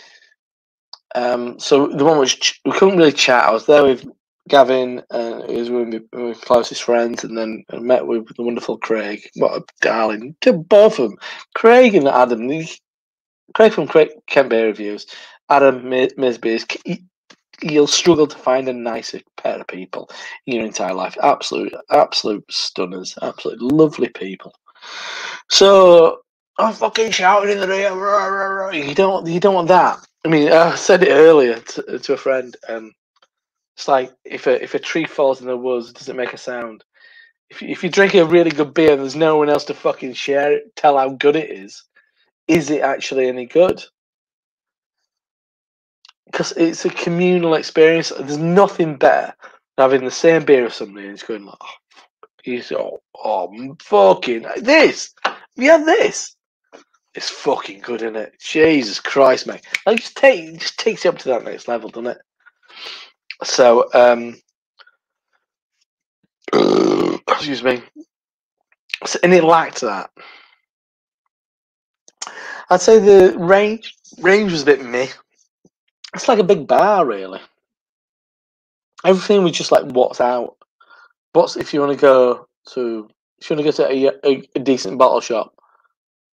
Um, so the one which we couldn't really chat. I was there with Gavin, uh, was one of my closest friends, and then I met with the wonderful Craig. What a darling! To both of them, Craig and Adam. Craig from Craig Kent Beer Reviews, Adam Misby. You'll struggle to find a nicer pair of people in your entire life. Absolute, absolute stunners. Absolute lovely people. So I'm fucking shouting in the rear. You don't, you don't want that. I mean, I said it earlier to, to a friend. Um, it's like if a if a tree falls in the woods, does it make a sound? If if you drink a really good beer and there's no one else to fucking share it, tell how good it is, is it actually any good? Because it's a communal experience. There's nothing better than having the same beer as somebody and it's going like, oh, he's oh, oh fucking this. Yeah, this. It's fucking good, isn't it? Jesus Christ, mate! Like just take just takes you up to that next level, doesn't it? So, um, excuse me. So, and it lacked that. I'd say the range range was a bit meh. It's like a big bar, really. Everything was just like what's out. What's if you want to go to if you want to go to a, a, a decent bottle shop,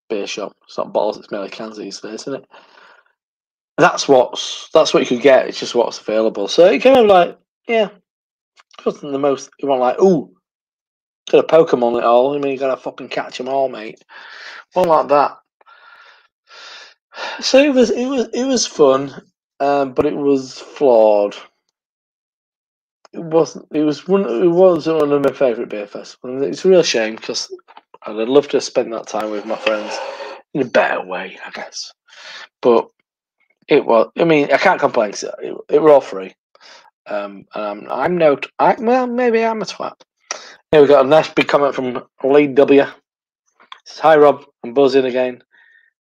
beer shop. It's not bottles; it's mainly cans these days, isn't it? That's what's that's what you could get. It's just what's available. So it kind of like yeah, it wasn't the most. You want like ooh, got a Pokemon it all. I mean, you gotta fucking catch them all, mate. One like that. So it was it was it was fun, um, but it was flawed. It wasn't. It was one. It was one of my favourite beer festivals. It's a real shame because I'd love to spend that time with my friends in a better way, I guess. But it was. I mean, I can't complain. Cause it, it were all free. Um, um, I'm no. I, well, maybe I'm a twat. Here we got a nice big comment from Lee W. Says, Hi Rob, I'm buzzing again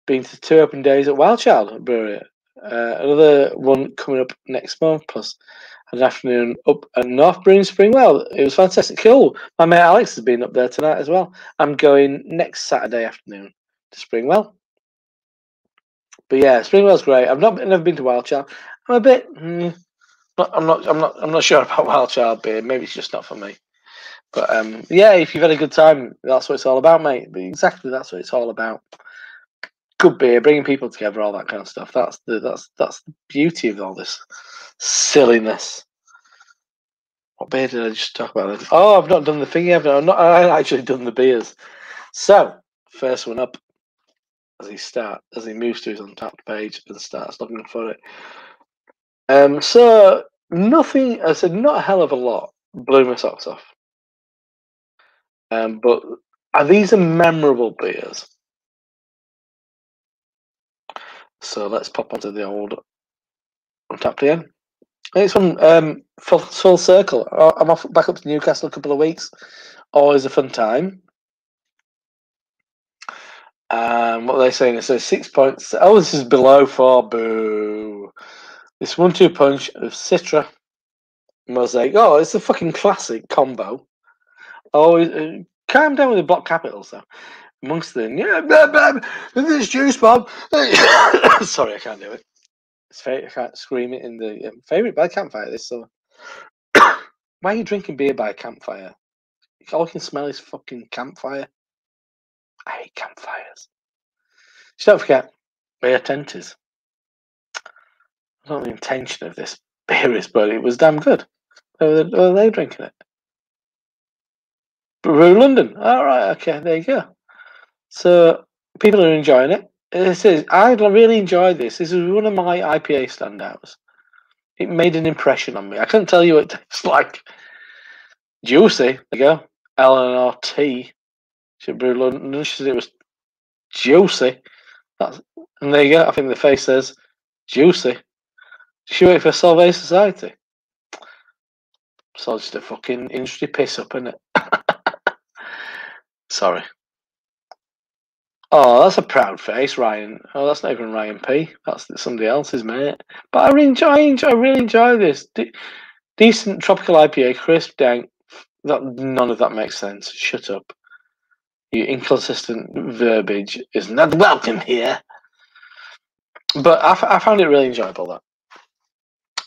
been to two open days at Wild Child Brewery. Uh, another one coming up next month, plus an afternoon up at North Brewing Springwell. It was fantastic. Cool. My mate Alex has been up there tonight as well. I'm going next Saturday afternoon to Springwell. But yeah, Springwell's great. I've not never been to Wild Child. I'm a bit. Mm, I'm not. I'm not. I'm not sure about Wild Child beer. Maybe it's just not for me. But um, yeah, if you've had a good time, that's what it's all about, mate. Exactly, that's what it's all about good beer, bringing people together, all that kind of stuff. That's the that's that's the beauty of all this silliness. What beer did I just talk about? Oh, I've not done the thing yet. I've not I actually done the beers. So first one up as he start as he moves to his Untappd page and starts looking for it. Um, so nothing. I said not a hell of a lot. Blew my socks off. Um, but are these are memorable beers? So let's pop onto the old Untappd again. It's from um, full, full circle. I'm off back up to Newcastle a couple of weeks. Always a fun time. Um, what are they saying? So six points. Oh, this is below four. Boo. This one-two punch of Citra Mosaic. Oh, it's a fucking classic combo. Oh, uh, calm down with the block capitals though amongst them. Yeah, blah, blah, this juice, Bob. Sorry, I can't do it. It's fa- I can't scream it in the um, favorite by campfire. This so. Why are you drinking beer by a campfire? All you can smell is fucking campfire. I hate campfires. Just don't forget, Rio Tintos. I don't the intention of this beer is, but it was damn good. Were they, were they drinking it? Brew London. All right, okay, there you go. So people are enjoying it. This is. I really enjoyed this. This is one of my IPA standouts. It made an impression on me. I couldn't tell you what it tastes like. Juicy. There you go. Eleanor T. She brewed London. She said it was juicy. That's, and there you go. I think the face says juicy. She wait for Salvation Society. So it's just a fucking industry piss up, isn't it? Sorry. Oh, that's a proud face, Ryan. Oh, that's not even Ryan P. That's somebody else's mate. But I really enjoy, I, enjoy, I really enjoy this. De- decent tropical IPA, crisp, dank. That none of that makes sense. Shut up. You inconsistent verbiage is not welcome here. But I, f- I found it really enjoyable. That.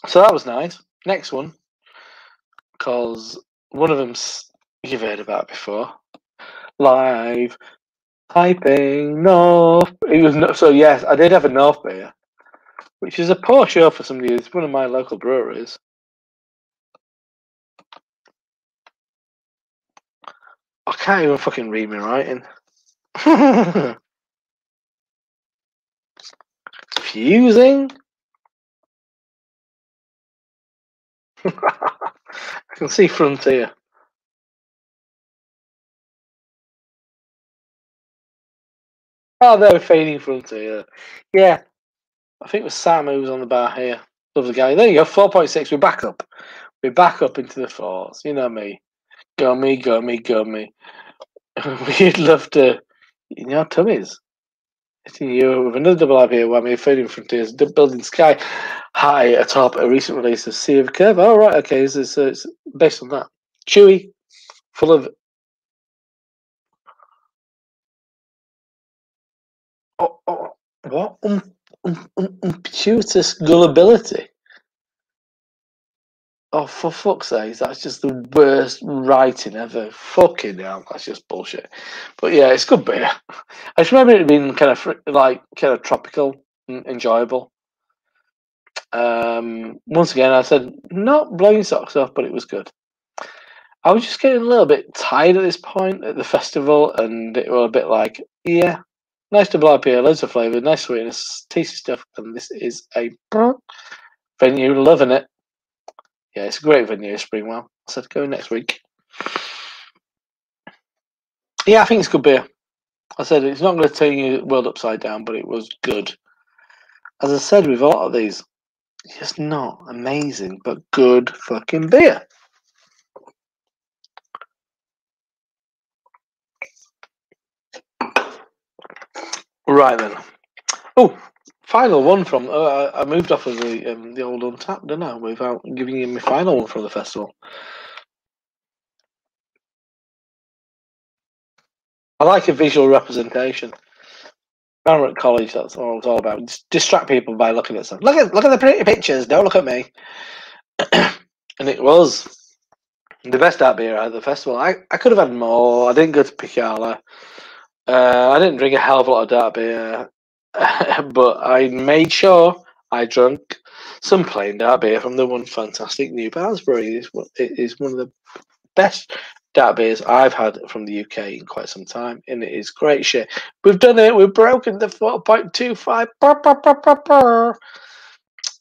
So that was nice. Next one, because one of them's you've heard about before. Live Typing North. It was no, so yes, I did have a North beer, which is a poor show for somebody who's one of my local breweries. I can't even fucking read my writing. Fusing. I can see Frontier. Oh, they're fading frontier. Yeah. I think it was Sam who was on the bar here. Lovely guy. There you go, 4.6. We're back up. We're back up into the fours. You know me. Me, go me. We'd love to, you know, tummies. You with another double IPA while we're fading frontiers, building sky high atop a recent release of Sea of Curve. Oh, right, okay, so, so it's based on that. Chewy, full of oh, oh, what um, um, um, impetuous gullibility. Oh, for fuck's sake, that's just the worst writing ever. Fucking hell, that's just bullshit. But yeah, it's good beer. I just remember it being kind of like kind of tropical enjoyable. Um, once again, I said not blowing socks off, but it was good. I was just getting a little bit tired at this point at the festival, and it was a bit like, yeah, nice to double IPA, loads of flavour, nice sweetness, tasty stuff, and this is a venue, loving it. Yeah, it's a great venue, Springwell. I said go next week. Yeah, I think it's good beer. I said it's not going to turn your world upside down, but it was good. As I said with a lot of these, it's just not amazing, but good fucking beer. Right then. Oh, final one from. Uh, I moved off of the um, the old Untappd, didn't I? Without giving you my final one from the festival. I like a visual representation. We're at college, that's what it's all about. Just distract people by looking at stuff. Look at look at the pretty pictures. Don't look at me. and it was the best art beer at the festival. I, I could have had more. I didn't go to Picala. Uh, I didn't drink a hell of a lot of dark beer, but I made sure I drank some plain dark beer from the one fantastic New Barnsbury. It's one- It is one of the best dark beers I've had from the UK in quite some time, and it is great shit. We've done it. We've broken the four point two five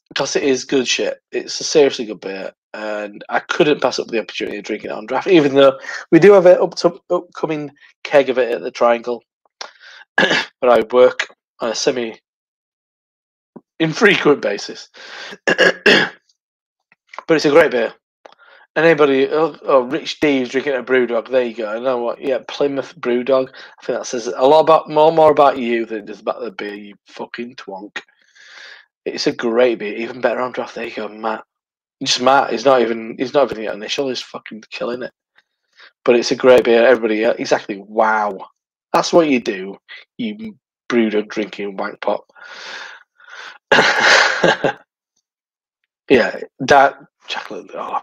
because it is good shit. It's a seriously good beer, and I couldn't pass up the opportunity of drinking it on draft, even though we do have an up to, upcoming keg of it at the Triangle, but I work on a semi infrequent basis. but it's a great beer. And anybody, oh, oh, Rich Steve's drinking a Brewdog. There you go. I know what? Yeah, Plymouth Brewdog. I think that says a lot about more more about you than it does about the beer. You fucking twonk. It's a great beer, even better on draft. There you go, Matt. Just Matt. He's not even. He's not even the initial. He's fucking killing it. But it's a great beer. Everybody, exactly. Wow, that's what you do. You Brewdog drinking wank pot. yeah, that chocolate. Oh,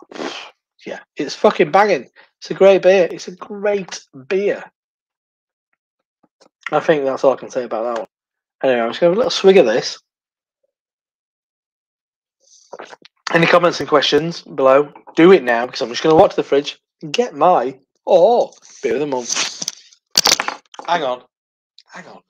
yeah, it's fucking banging. It's a great beer. It's a great beer. I think that's all I can say about that one. Anyway, I'm just going to have a little swig of this. Any comments and questions below? Do it now because I'm just going to watch the fridge and get my oh beer of the month. Hang on, hang on.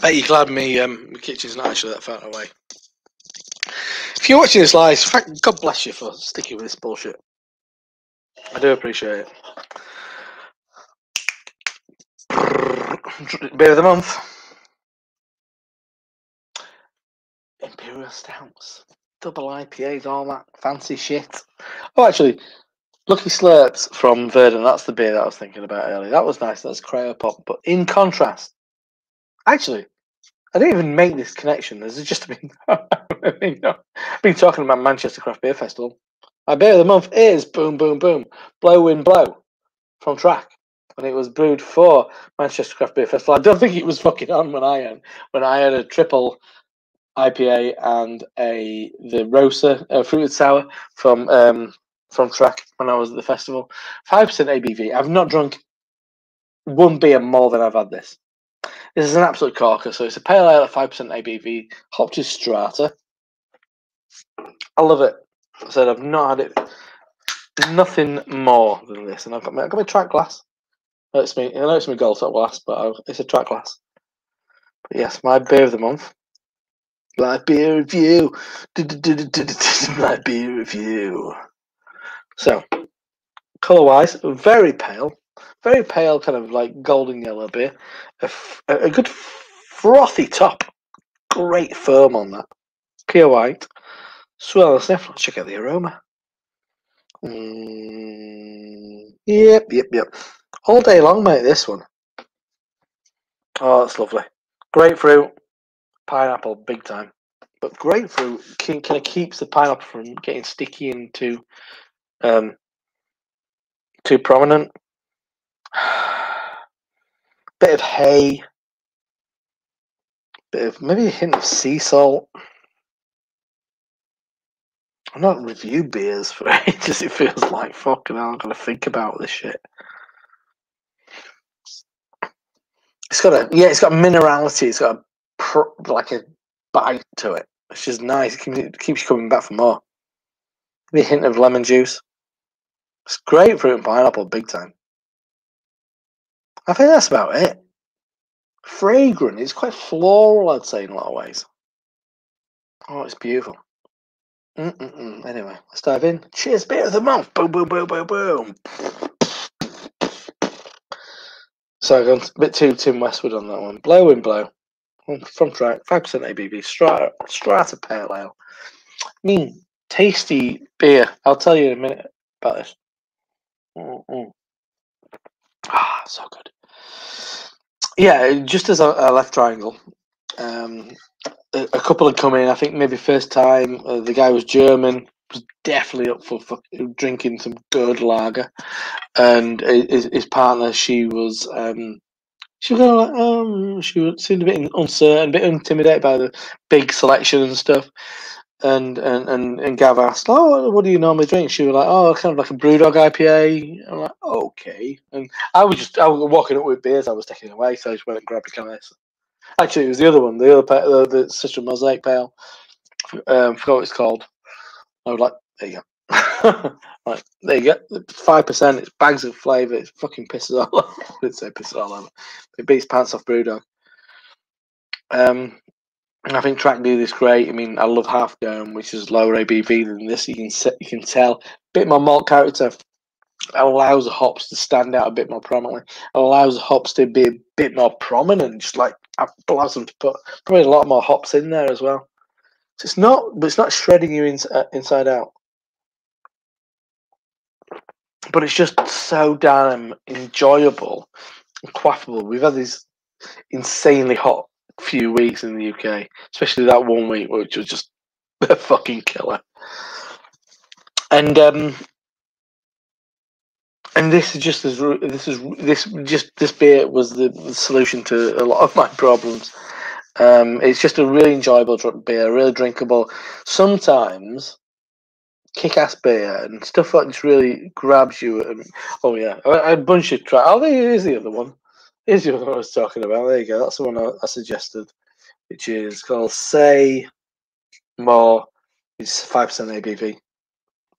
Bet you glad me um, my kitchen's not actually that far away. If you're watching this live, God bless you for sticking with this bullshit. I do appreciate it. Beer of the month. Imperial Stouts. Double IPAs, all that fancy shit. Oh, actually, Lucky Slurps from Verdant. That's the beer that I was thinking about earlier. That was nice. That's Cryo Pop. But in contrast, actually, I didn't even make this connection. There's just been, I've been talking about Manchester Craft Beer Festival. My beer of the month is Boom Boom Boom Blow Wind Blow from Track, and it was brewed for Manchester Craft Beer Festival. I don't think it was fucking on when I had when I had a triple IPA and a the Rosa uh, fruited sour from um, from Track when I was at the festival. Five percent ABV. I've not drunk one beer more than I've had this. This is an absolute corker. So it's a pale ale at five percent ABV, hopped to strata. I love it. I said I've not had it nothing more than this, and I've got my, I've got my track glass. It's me. I know it's my top glass, but I, it's a track glass. But yes, my beer of the month. My beer review. My beer review. So, color wise, very pale, very pale, kind of like golden yellow beer. A, f- a good frothy top. Great firm on that. Pure white. Swell and sniff. Let's check out the aroma. Mm, yep, yep, yep. All day long, mate, this one. Oh, that's lovely. Grapefruit, pineapple, big time. But grapefruit kind of keeps the pineapple from getting sticky and too, um, too prominent. Bit of hay. Bit of maybe a hint of sea salt. I've not reviewed beers for ages. It feels like fucking hell. I'm gonna think about this shit. It's got a yeah. It's got minerality. It's got a like a bite to it. which is nice. It keeps, it keeps coming back for more. Maybe a hint of lemon juice. It's grapefruit and pineapple, big time. I think that's about it. Fragrant. It's quite floral, I'd say, in a lot of ways. Oh, it's beautiful. Mm-mm-mm. Anyway, let's dive in. Cheers, beer of the month. Boom, boom, boom, boom, boom. So I've a bit too Tim Westwood on that one. Blow and blow. From track, 5% ABV, strata, pale ale. Mean, tasty beer. I'll tell you in a minute about this. Mm-mm. Ah, so good. Yeah, just as a, a left triangle, um, a, a couple had come in. I think maybe first time. Uh, the guy was German. Was definitely up for, for drinking some good lager, and his, his partner, she was um, she was kind of like, um, she seemed a bit uncertain, a bit intimidated by the big selection and stuff. And and and, and Gav asked, "Oh, what do you normally drink?" She was like, "Oh, kind of like a BrewDog IPA." I'm like, "Okay." And I was just, I was walking up with beers I was taking away, so I just went and grabbed a can. Actually, it was the other one, the other the, the Citra Mosaic Pale. Um, forgot what it's called. I was like, there you go. right, there you go. Five percent. It's bags of flavour. It fucking pisses all. I didn't say pisses all over. It beats pants off Brewdog. Um, I think track do this great. I mean, I love Half Dome, which is lower ABV than this. You can you can tell a bit more malt character allows the hops to stand out a bit more prominently. allows the hops to be a bit more prominent. Just like allows them to put probably a lot more hops in there as well. So it's not, but it's not shredding you in, uh, inside out. But it's just so damn enjoyable and quaffable. We've had these insanely hot few weeks in the UK, especially that one week, which was just a fucking killer. And um, and this is just as this is this just this beer was the, solution to a lot of my problems. Um, it's just a really enjoyable beer, really drinkable. Sometimes kick-ass beer and stuff like this really grabs you. And, oh yeah, a, a bunch of try. Oh, here's the other one. Here's the one I was talking about. There you go. That's the one I, I suggested. which is called Say More. It's five percent ABV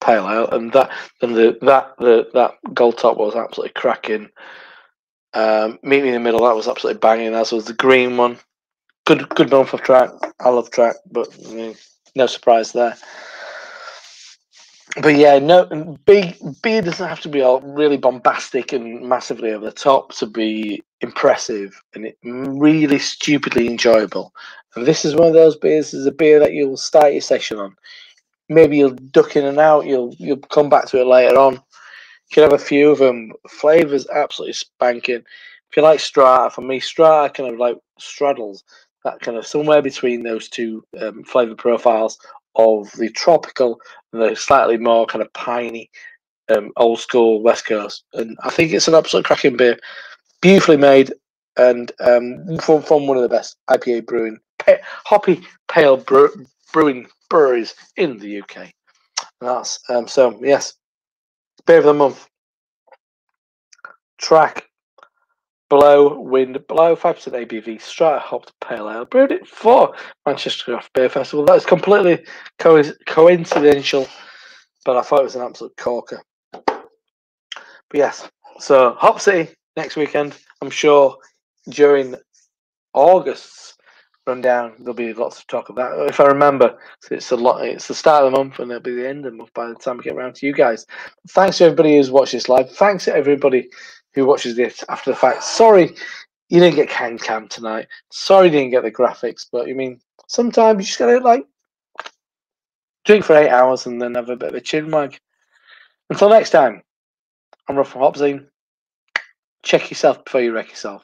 pale ale, and that and the that the that gold top was absolutely cracking. Um, Meet Me in the Middle, that was absolutely banging. As was the green one. Good good month of track. I love track, but no surprise there. But yeah, no big beer doesn't have to be all really bombastic and massively over the top to be impressive and it really stupidly enjoyable. And this is one of those beers is a beer that you'll start your session on. Maybe you'll duck in and out, you'll you'll come back to it later on. You can have a few of them. Flavors absolutely spanking. If you like strata, for me, strata kind of like straddles that kind of somewhere between those two um, flavor profiles of the tropical and the slightly more kind of piney um, old school West Coast. And I think it's an absolute cracking beer, beautifully made, and um, from, from one of the best IPA brewing, hoppy pale brew, brewing breweries in the UK. And that's um, so yes, beer of the month. Track Blow Wind Blow, 5% ABV, Strata Hopped Pale Ale. Brewed it for Manchester Craft Beer Festival. That is completely co- coincidental, but I thought it was an absolute corker. But yes, so Hop City next weekend. I'm sure during August's rundown there'll be lots of talk about. If I remember, it's a lot. It's the start of the month and it'll be the end of the month by the time we get around to you guys. Thanks to everybody who's watched this live. Thanks to everybody who watches this after the fact. Sorry you didn't get Can Cam tonight. Sorry you didn't get the graphics, but I mean, sometimes you just gotta like drink for eight hours and then have a bit of a chin wag. Until next time, I'm from HopZine. Check yourself before you wreck yourself.